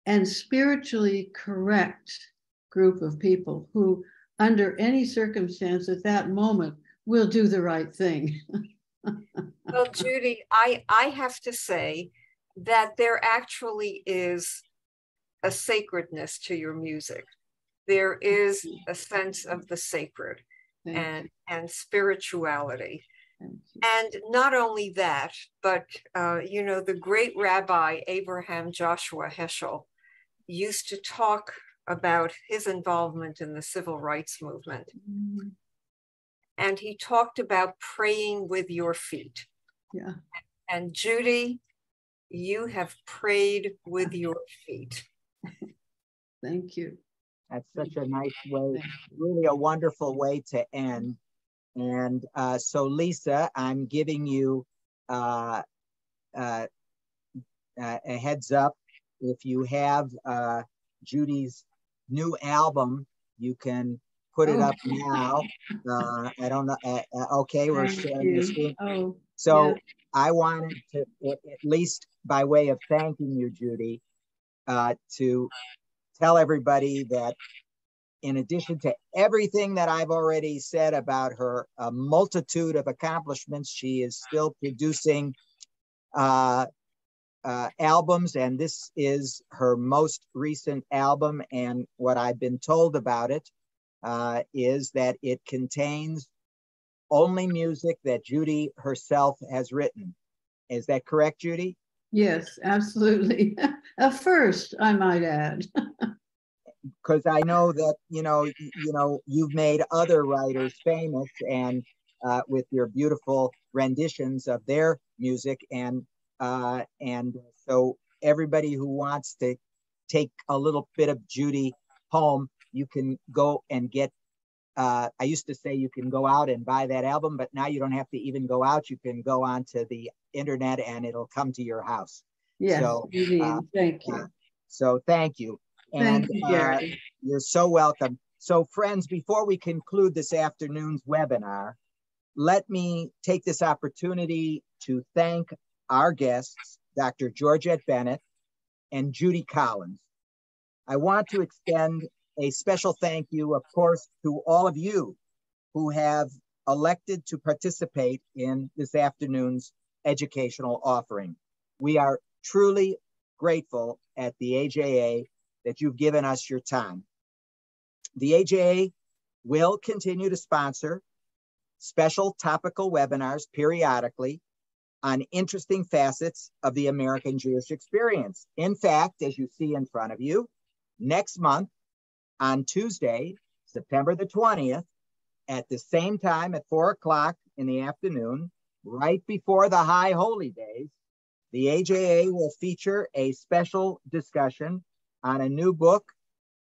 and spiritually correct group of people who, under any circumstance at that moment, will do the right thing. well, Judy, I, I have to say that there actually is a sacredness to your music. There is a sense of the sacred and, and spirituality. And not only that, but uh, you know, the great rabbi Abraham Joshua Heschel used to talk about his involvement in the civil rights movement. Mm-hmm. And he talked about praying with your feet. Yeah. And Judy, you have prayed with your feet. Thank you. That's such a nice way, really a wonderful way to end. And uh, so, Lisa, I'm giving you uh, uh, a heads up. If you have uh, Judy's new album, you can put it oh. up now. Uh, I don't know. Uh, okay, we're Thank sharing you. the screen. Oh, so yeah. I wanted to, at least by way of thanking you, Judy, to tell everybody that in addition to everything that I've already said about her a multitude of accomplishments, she is still producing uh, uh, albums, and this is her most recent album. And what I've been told about it uh, is that it contains only music that Judy herself has written. Is that correct, Judy? Yes, absolutely. A first, I might add. because I know that you know you know you've made other writers famous and uh, with your beautiful renditions of their music and uh, and so everybody who wants to take a little bit of Judy home, you can go and get. Uh, I used to say you can go out and buy that album, but now you don't have to even go out. You can go onto the internet and it'll come to your house. Yes, so, uh, thank you. So thank you. And you, uh, you're so welcome. So friends, before we conclude this afternoon's webinar, let me take this opportunity to thank our guests, Dr. Georgette Bennett and Judy Collins. I want to extend a special thank you, of course, to all of you who have elected to participate in this afternoon's educational offering. We are truly grateful at the AJA that you've given us your time. The AJA will continue to sponsor special topical webinars periodically on interesting facets of the American Jewish experience. In fact, as you see in front of you, next month on Tuesday, September the 20th, at the same time at four o'clock in the afternoon, right before the high holy days, the AJA will feature a special discussion on a new book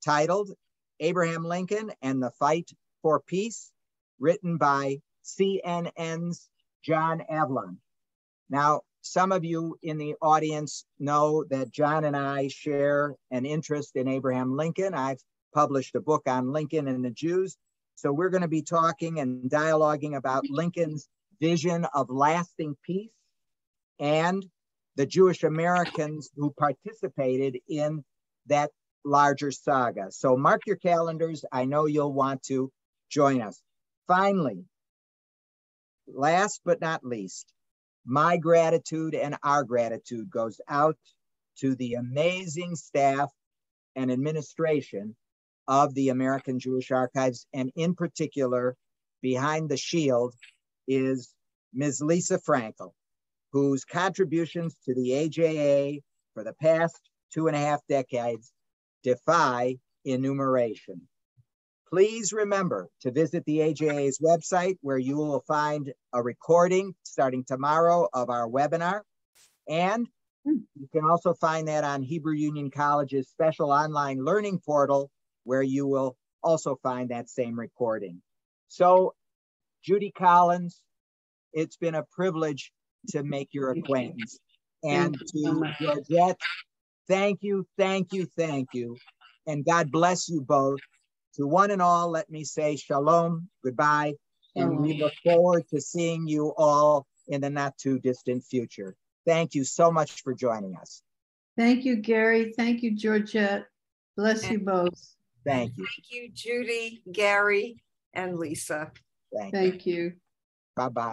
titled Abraham Lincoln and the Fight for Peace, written by CNN's John Avlon. Now, some of you in the audience know that John and I share an interest in Abraham Lincoln. I've published a book on Lincoln and the Jews. So we're going to be talking and dialoguing about Lincoln's vision of lasting peace and the Jewish Americans who participated in that larger saga. So mark your calendars. I know you'll want to join us. Finally, last but not least, my gratitude and our gratitude goes out to the amazing staff and administration of the American Jewish Archives, and in particular, behind the shield is Ms. Lisa Frankel, whose contributions to the AJA for the past two and a half decades defy enumeration. Please remember to visit the AJA's website where you will find a recording starting tomorrow of our webinar. And you can also find that on Hebrew Union College's special online learning portal where you will also find that same recording. So Judy Collins, it's been a privilege to make your acquaintance. And to Georgette, thank you, thank you, thank you. And God bless you both. To one and all, let me say shalom, goodbye, and we look forward to seeing you all in the not too distant future. Thank you so much for joining us. Thank you, Gary. Thank you, Georgette. Bless you both. Thank you. Thank you, Judy, Gary, and Lisa. Thank, Thank you. Bye bye.